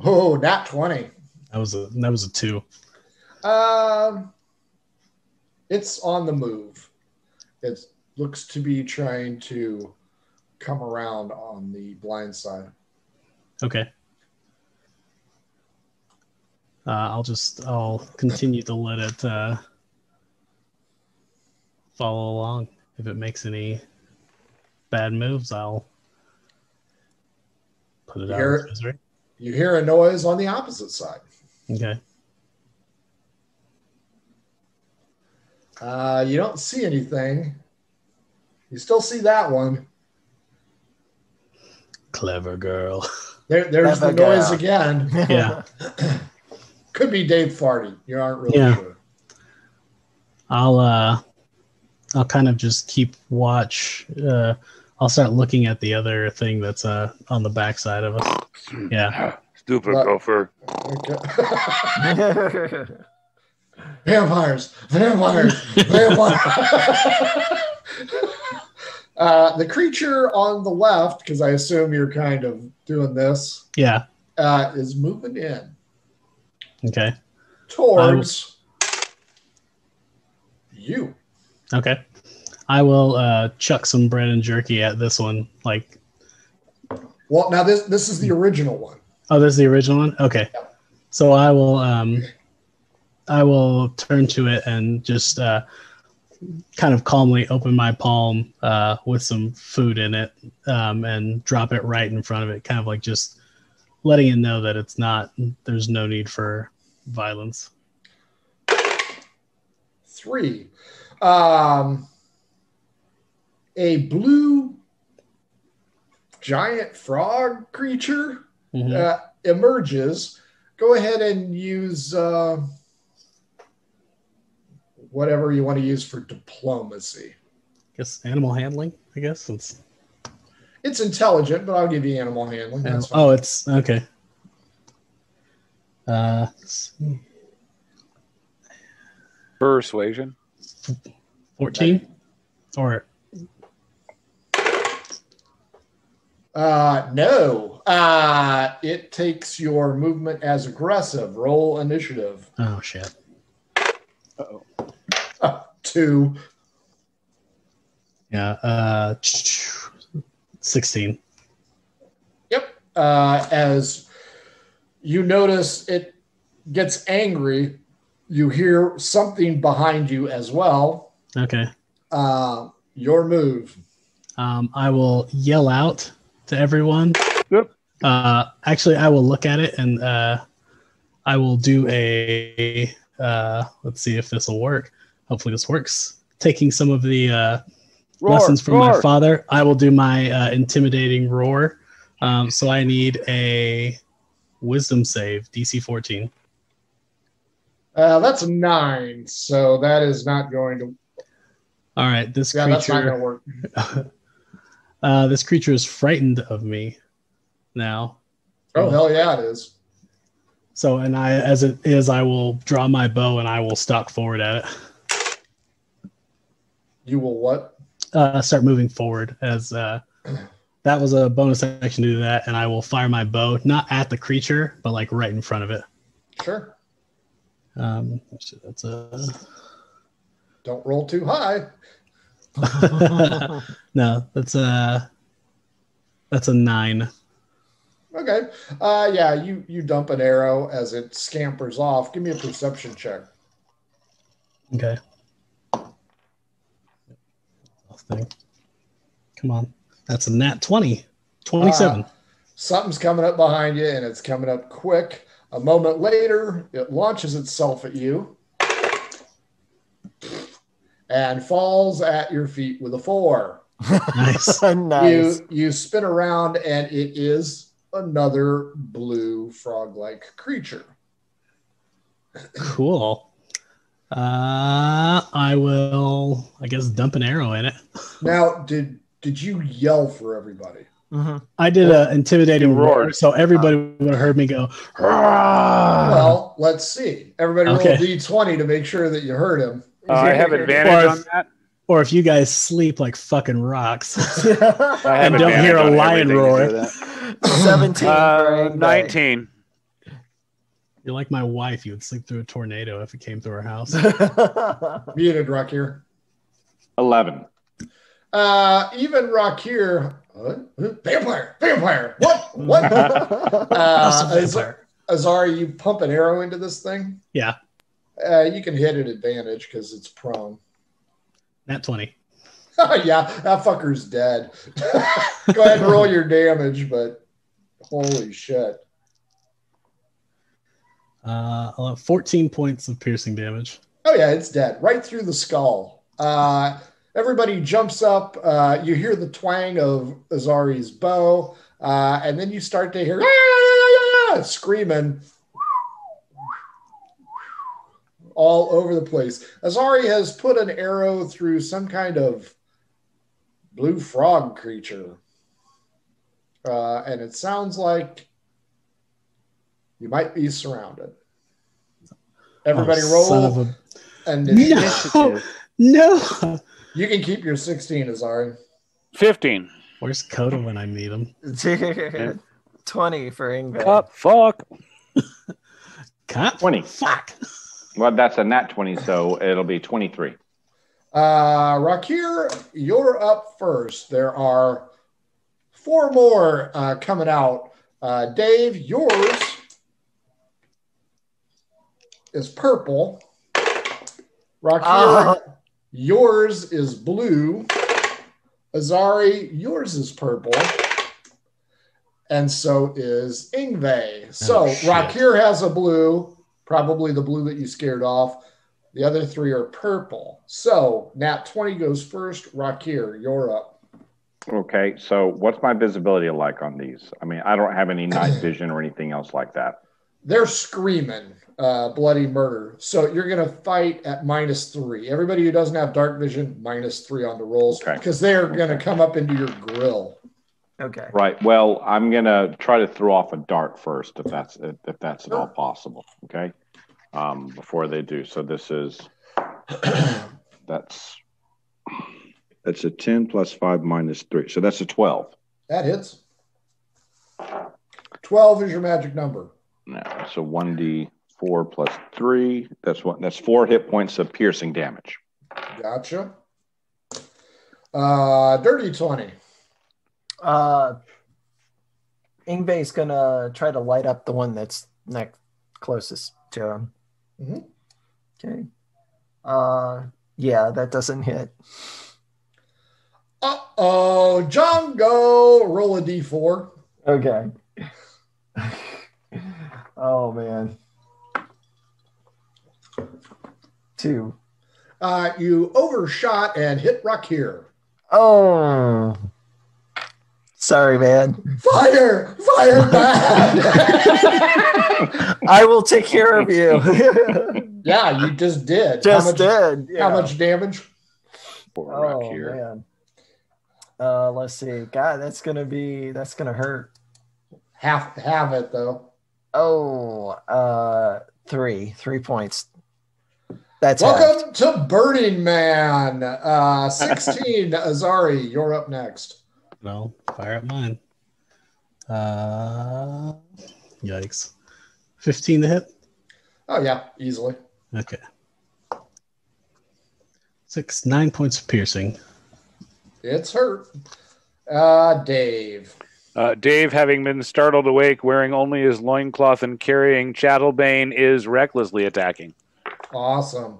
Oh, not 20. that was a that was a two. Um, it's on the move. It looks to be trying to come around on the blind side. Okay. Uh, I'll just I'll continue to let it uh, follow along. If it makes any bad moves, I'll put it out. Hear of it? its misery. You hear a noise on the opposite side. Okay. Uh, you don't see anything. You still see that one. Clever girl. There, there's the Clever noise girl. again. Yeah. <laughs> Could be Dave Farty. You aren't really Yeah. sure. I'll uh I'll kind of just keep watch. Uh I'll start looking at the other thing that's uh on the backside of us. <clears throat> Yeah. Stupid What? gopher. Okay. <laughs> vampires, vampires, vampires. <laughs> uh, the creature on the left, because I assume you're kind of doing this, Yeah. uh, is moving in Okay. towards you. Okay. I will uh chuck some bread and jerky at this one. Like Well, now this this is the original one. oh, this is the original one? Okay. So I will um I will turn to it and just uh kind of calmly open my palm uh with some food in it um and drop it right in front of it, kind of like just letting it know that it's not there's no need for violence. Three. Um, a blue giant frog creature Mhm. uh, emerges. Go ahead and use uh, whatever you want to use for diplomacy. guess animal handling, I guess. It's It's intelligent, but I'll give you animal handling. That's fine. oh, it's okay. Uh. Persuasion. 14 or Uh, no. Uh, it takes your movement as aggressive. Roll initiative. oh shit Two. yeah uh 16 Yep. Uh, as you notice it gets angry, you hear something behind you as well. okay Uh, your move. um i will yell out to everyone Yep. uh actually i will look at it and uh i will do a uh let's see if this will work hopefully this works taking some of the uh Roar, lessons from my father i will do my uh, intimidating roar um so i need a wisdom save dc 14 Uh, that's nine, so that is not going to. all right this Yeah, that's not going to work. <laughs> uh, this creature is frightened of me now. Oh hell yeah, it is. So, and I, as it is, I will draw my bow and I will stalk forward at it. You will what? Uh, start moving forward as uh, <clears throat> that was a bonus action to do that, and I will fire my bow not at the creature, but like right in front of it. Sure. Um, that's a Don't roll too high. <laughs> no, that's a that's a nine. Okay. Uh, yeah, you you dump an arrow as it scampers off. Give me a perception check. Okay. Thing. Come on, that's a nat 20. 27. Something's coming up behind you, and it's coming up quick. A moment later, it launches itself at you and falls at your feet with a four. nice. <laughs> nice. You you spin around, and it is another blue frog-like creature. Cool. Uh, I will, I guess, dump an arrow in it. Now, did did you yell for everybody? hmm I did a intimidating You roared. roar, so everybody would have heard me go. "Rah!" well, let's see. Everybody Okay. roll d20 to make sure that you heard him. Uh, I have advantage Or on if- that. or if you guys sleep like fucking rocks. <laughs> And don't hear a lion everything roar. do 17 for Uh, Ingve. 19. You're like my wife. You would sleep through a tornado if it came through our house. <laughs> Muted, Rakir. 11. Uh, even Rakir. Uh, vampire, vampire. What? What? <laughs> uh, Awesome Az- vampire. Azari, you pump an arrow into this thing. Yeah, Uh, you can hit at advantage because it's prone. nat 20. <laughs> yeah, that fucker's dead. Go ahead and roll your damage, but holy shit. Uh, 14 points of piercing damage. Oh yeah, it's dead, right through the skull. Uh, everybody jumps up. Uh, you hear the twang of Azari's bow, uh, and then you start to hear "Ah!" screaming all over the place. Azari has put an arrow through some kind of blue frog creature, uh, and it sounds like you might be surrounded. Everybody Oh, roll son of a- and No, no. you can keep your 16, Azari. 15. Where's Coda when I need him? <laughs> 20 for Ingve. Up, fuck. <laughs> Cop? 20. Fuck. Well, that's a nat 20, so it'll be 23. Uh, Rakir, you're up first. There are four more uh, coming out. Uh, Dave, yours is purple. Rakir, Ah. yours is blue. Azari, yours is purple. And so is Ingve. So Oh, shit. Rakir has a blue, probably the blue that you scared off. The other three are purple. So Nat 20 goes first. Rakir, you're up. Okay, so what's my visibility like on these? I mean, I don't have any night <clears throat> vision or anything else like that. They're screaming uh, bloody murder. So you're going to fight at minus three. Everybody who doesn't have dark vision, minus three on the rolls Okay. because they're going to come up into your grill. Okay. Right. Well, I'm gonna try to throw off a dart first, if that's if, if that's at all possible. Okay. Um, before they do. So this is <clears throat> that's that's a ten plus five minus three. So that's a twelve. That hits. 12 is your magic number. No, so one d four plus three. That's one. That's four hit points of piercing damage. Gotcha. Uh, dirty 20. Uh, Ingve's gonna try to light up the one that's next closest to him. Mhm. Okay. Uh, yeah, that doesn't hit. Uh oh, Django, roll a d4. Okay. <laughs> oh man. Two. Uh, you overshot and hit Rakir. Oh. Sorry, man. Fire! Fire back! <laughs> I will take care of you. <laughs> yeah, you just did. Just how much, did. Yeah. How much damage? Poor rock Oh here. man. Uh, let's see. God, that's gonna be that's gonna hurt. Half, half it though. Oh, uh, three, three points. That's halved. Welcome to Burning Man. Uh, 16, <laughs> Azari, you're up next. No, fire up mine. Uh, yikes. 15 to hit? Oh, yeah, easily. Okay. Six, nine points of piercing. It's hurt. Uh, Dave. Uh, Dave, having been startled awake, wearing only his loincloth and carrying Chattelbane, is recklessly attacking. Awesome.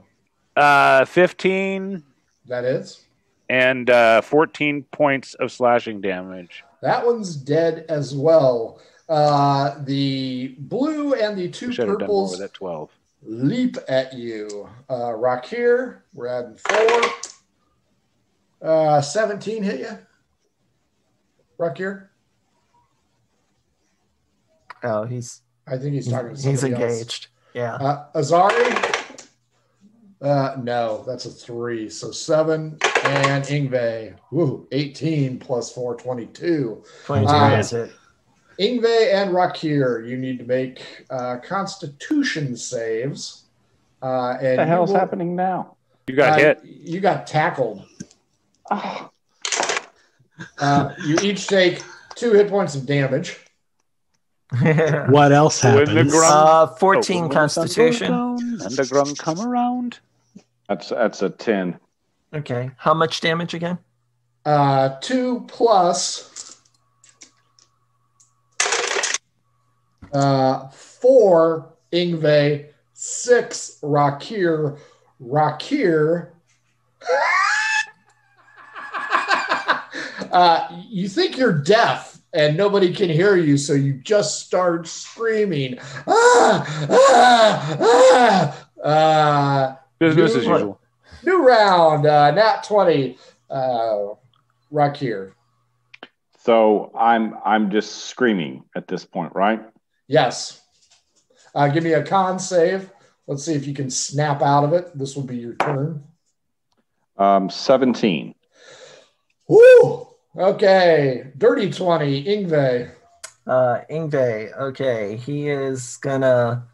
Uh, 15 That is. and uh, 14 points of slashing damage. That one's dead as well. Uh, the blue and the two Should have done more purples with that 12. leap at you. Uh, Rakir. we're adding four. Uh, 17 hit you? Rakir. Oh, he's I think he's talking to he's somebody else. engaged. Yeah. Uh, Azari? Uh, no, that's a three. So seven And Ingve, woo, 18 plus 4, 22. 22 Uh, hits it. Ingve and Rakir, you need to make uh, constitution saves. Uh, and What the you hell's will- happening now? You got uh, hit. You got tackled. Oh, Uh, you each take two hit points of damage. <laughs> What else When the happens? uh, Oh, 14 when the sun goes constitution. down And the grung come around. That's that's a ten. Okay. How much damage again? Uh, two plus uh, four Ingve, six Rakir, Rakir. <laughs> uh, you think you're deaf and nobody can hear you, so you just start screaming. Ah, ah, ah. Uh, Business You- as usual. new round, uh, nat 20, uh, here. So I'm I'm just screaming at this point, right? Yes. Uh, give me a con save. Let's see if you can snap out of it. This will be your turn. Um, Seventeen. Woo! Okay. Dirty 20, Ingve. Uh, Ingve. Okay. He is gonna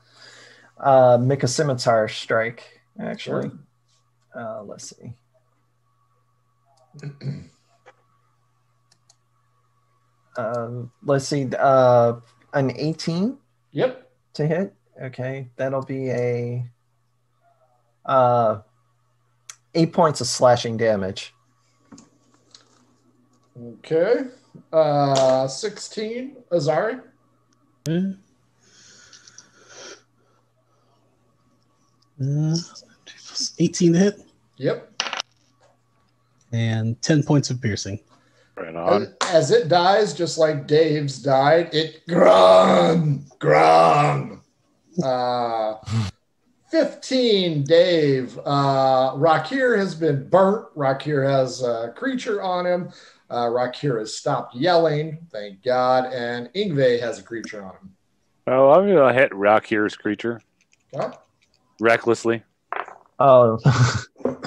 uh, make a scimitar strike, actually. Uh, let's see. <clears throat> um, let's see. Uh, an 18 Yep. to hit. Okay. That'll be a uh, eight points of slashing damage. Okay. Uh, 16, Azari. Uh, uh, 18 to hit Yep. and 10 points of piercing. Right As, on. as it dies, just like Dave's died, it grung, grung. Uh, 15, Dave. Uh, Rakir has been burnt. Rakir has a creature on him. Uh, Rakir has stopped yelling, thank God. And Ingve has a creature on him. Well, I'm going to hit Rakir's creature Well, recklessly. Oh, <laughs>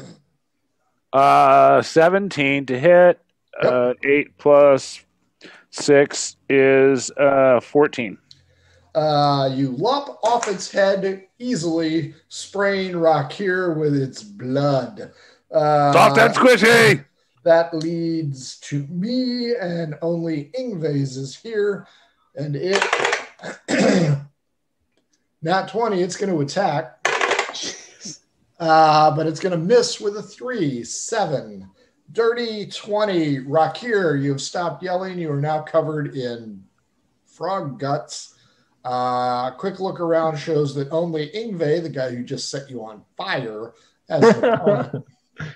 Uh, 17 to hit. Uh, 8 plus 6 is uh, 14. uh, you lop off its head easily, spraying Rakir with its blood. Uh, Stop that squishy! That leads to me, and only Ingves is here. And it, <clears throat> <clears throat> not 20, it's going to attack. Uh, but it's going to miss with a three, seven. Dirty 20. Rakir, you have stopped yelling. You are now covered in frog guts. Uh, quick look around shows that only Ingve, the guy who just set you on fire, has the <laughs> point.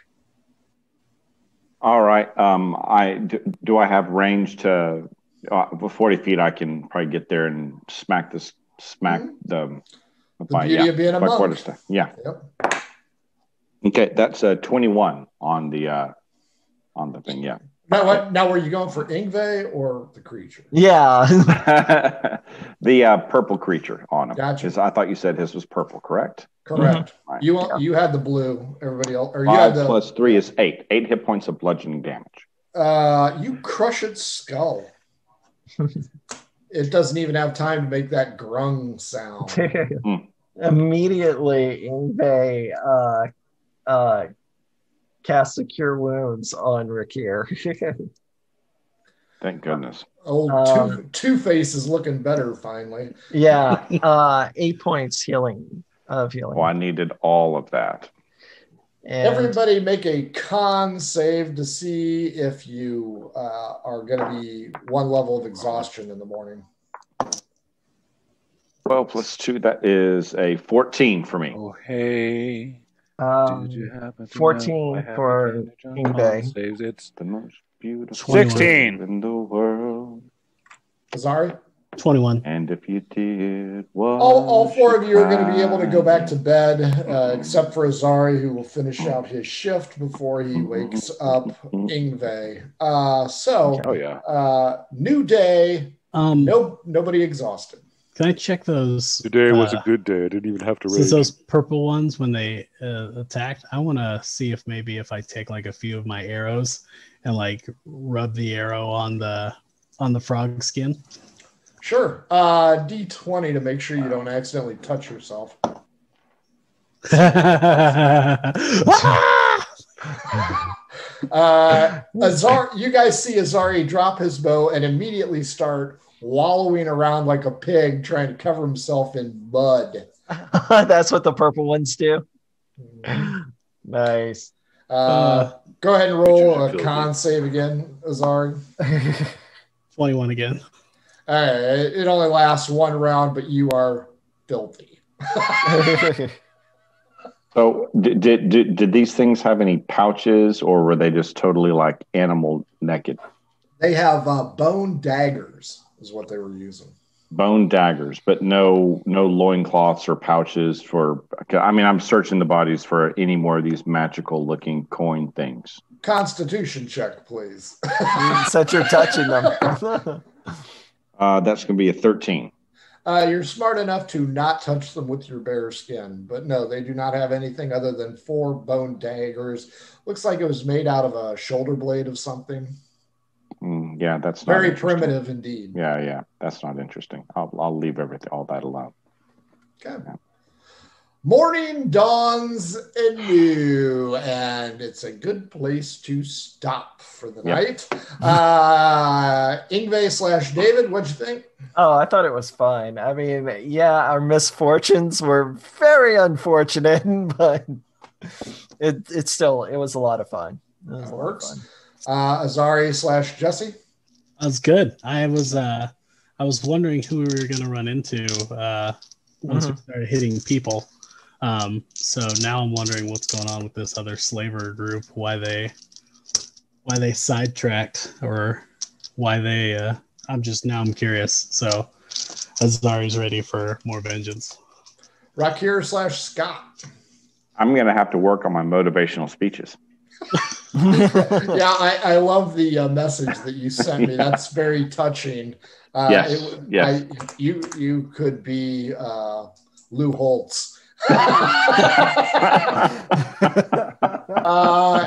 All right. Um, I do, do I have range to uh, 40 feet? I can probably get there and smack this, smack the. Mm-hmm. The beauty of being a my monk. quarterstaff. Yeah. Yep. Okay, that's a 21 on the uh, on the thing. Yeah. Now, what, now were you going for Ingve or the creature? yeah. <laughs> the uh, purple creature on him. Gotcha. His- I thought you said his was purple, correct? Correct. Right. You you had the blue. Everybody else, or you Five had the. plus three is eight. Eight hit points of bludgeoning damage. Uh, you crush its skull. <laughs> it doesn't even have time to make that grung sound. <laughs> Immediately, Ingve uh, uh, casts a cure wounds on Rakir. <laughs> Thank goodness. Old Um, two Two Face is looking better finally. yeah, <laughs> uh, eight points healing of healing. Oh, I needed all of that. And Everybody make a con save to see if you uh, are going to be one level of exhaustion in the morning. 12 plus two, that is a 14 for me. Oh, hey. Um, Did you happen to 14 know I have for advantage on Ingve. con Saves. It's The most beautiful 16. in the world. Azari, 21. And if you did, what all, all four of you are going to be able to go back to bed, uh, except for Azari, who will finish out his shift before he wakes up Ingve. Uh, so, oh yeah. uh, new day, Um, no nobody exhausted. Can I check those? Today was uh, a good day. I didn't even have to Since those purple ones, when they uh, attacked, I want to see if maybe if I take like a few of my arrows and like rub the arrow on the on the frog skin. Sure. Uh, D20 to make sure you don't accidentally touch yourself. <laughs> <laughs> Uh, Azar, you guys see Azari drop his bow and immediately start wallowing around like a pig, trying to cover himself in mud. <laughs> That's what the purple ones do. Nice. Uh, go ahead and roll a Filthy. con save again, Azari. <laughs> 21 again. All right, it only lasts one round, but you are filthy. <laughs> So did, did did did these things have any pouches, or were they just totally like animal naked? They have uh, bone daggers, is what they were using. Bone daggers, but no no loincloths or pouches for. I mean, I'm searching the bodies for any more of these magical looking coin things. Constitution check, please. <laughs> Since you're touching them. <laughs> Uh, that's going to be a 13. Uh, you're smart enough to not touch them with your bare skin, but no, they do not have anything other than four bone daggers. Looks like it was made out of a shoulder blade of something. Mm, yeah, that's Very interesting. primitive indeed. Yeah, yeah, that's not interesting. I'll I'll leave everything all that alone. Okay. Morning dawns anew, and it's a good place to stop for the Yep. night. Uh, Ingve slash David, what'd you think? Oh, I thought it was fine. I mean, yeah, our misfortunes were very unfortunate, <laughs> but it it's still it was a lot of fun. It was That a lot of works. fun. Uh, Azari slash Jesse. That was good. I was uh I was wondering who we were gonna run into uh once we started hitting people. Um so now I'm wondering what's going on with this other slaver group, why they why they sidetracked or why they uh I'm just now I'm curious. So Azari's ready for more vengeance. Rakir slash Scott. I'm going to have to work on my motivational speeches. <laughs> <laughs> yeah, I, I love the uh, message that you sent me. That's very touching. Uh, Yes, it- yes. I, you you could be uh, Lou Holtz. <laughs> <laughs> uh,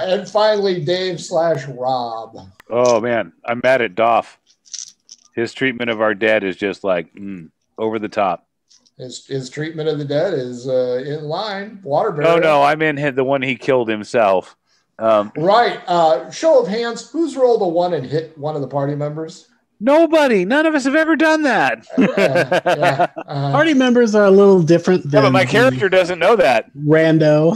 and finally, Dave slash Rob. Oh man, I'm mad at Doff. His treatment of our dead is just like mm, over the top. His his treatment of the dead is uh, in line. Waterbury. No, no, I'm in the one he killed himself. Um, Right. Uh, show of hands. Who's rolled a one and hit one of the party members? nobody, none of us have ever done that. <laughs> Yeah, yeah. Uh, Party members are a little different Yeah, but my character doesn't know that. rando.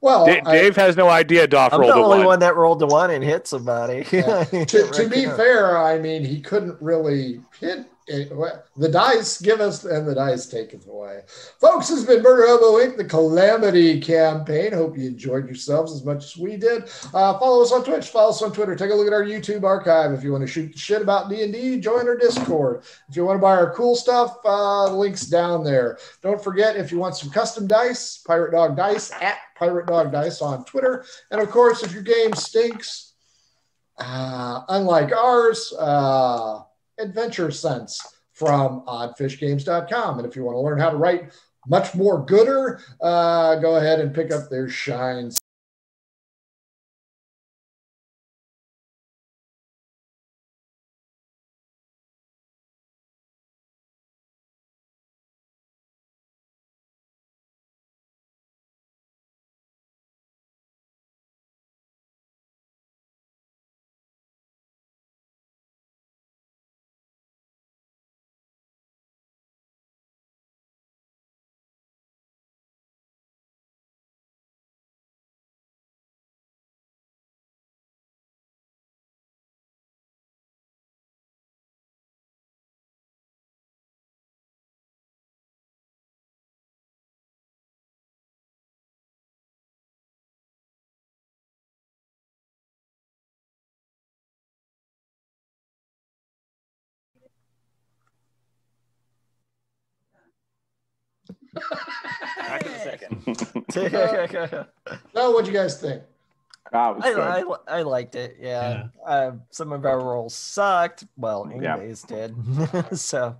well, Da- I- Dave has no idea Doff I'm rolled the a only one. one that rolled a one and hit somebody. Yeah. <laughs> to, to be fair, I mean, he couldn't really hit it. Well, The dice give us and the dice take it away. Folks, this has been Murder Hobo Inc., the Calamity Campaign. Hope you enjoyed yourselves as much as we did. Uh, follow us on Twitch, follow us on Twitter. Take a look at our YouTube archive. If you want to shoot shit about D&D, join our Discord. If you want to buy our cool stuff, uh, links down there. Don't forget, if you want some custom dice, Pirate Dog Dice at Pirate Dog Dice on Twitter. And of course, if your game stinks, uh, unlike ours, uh, Adventure Sense from oddfishgames.com. And if you want to learn how to write much more gooder, uh, go ahead and pick up their shines. Back in a. So, what'd you guys think? That I. I, I liked it. Yeah. Uh, some of our roles sucked. Well, Yeah. anyways, did. <laughs> so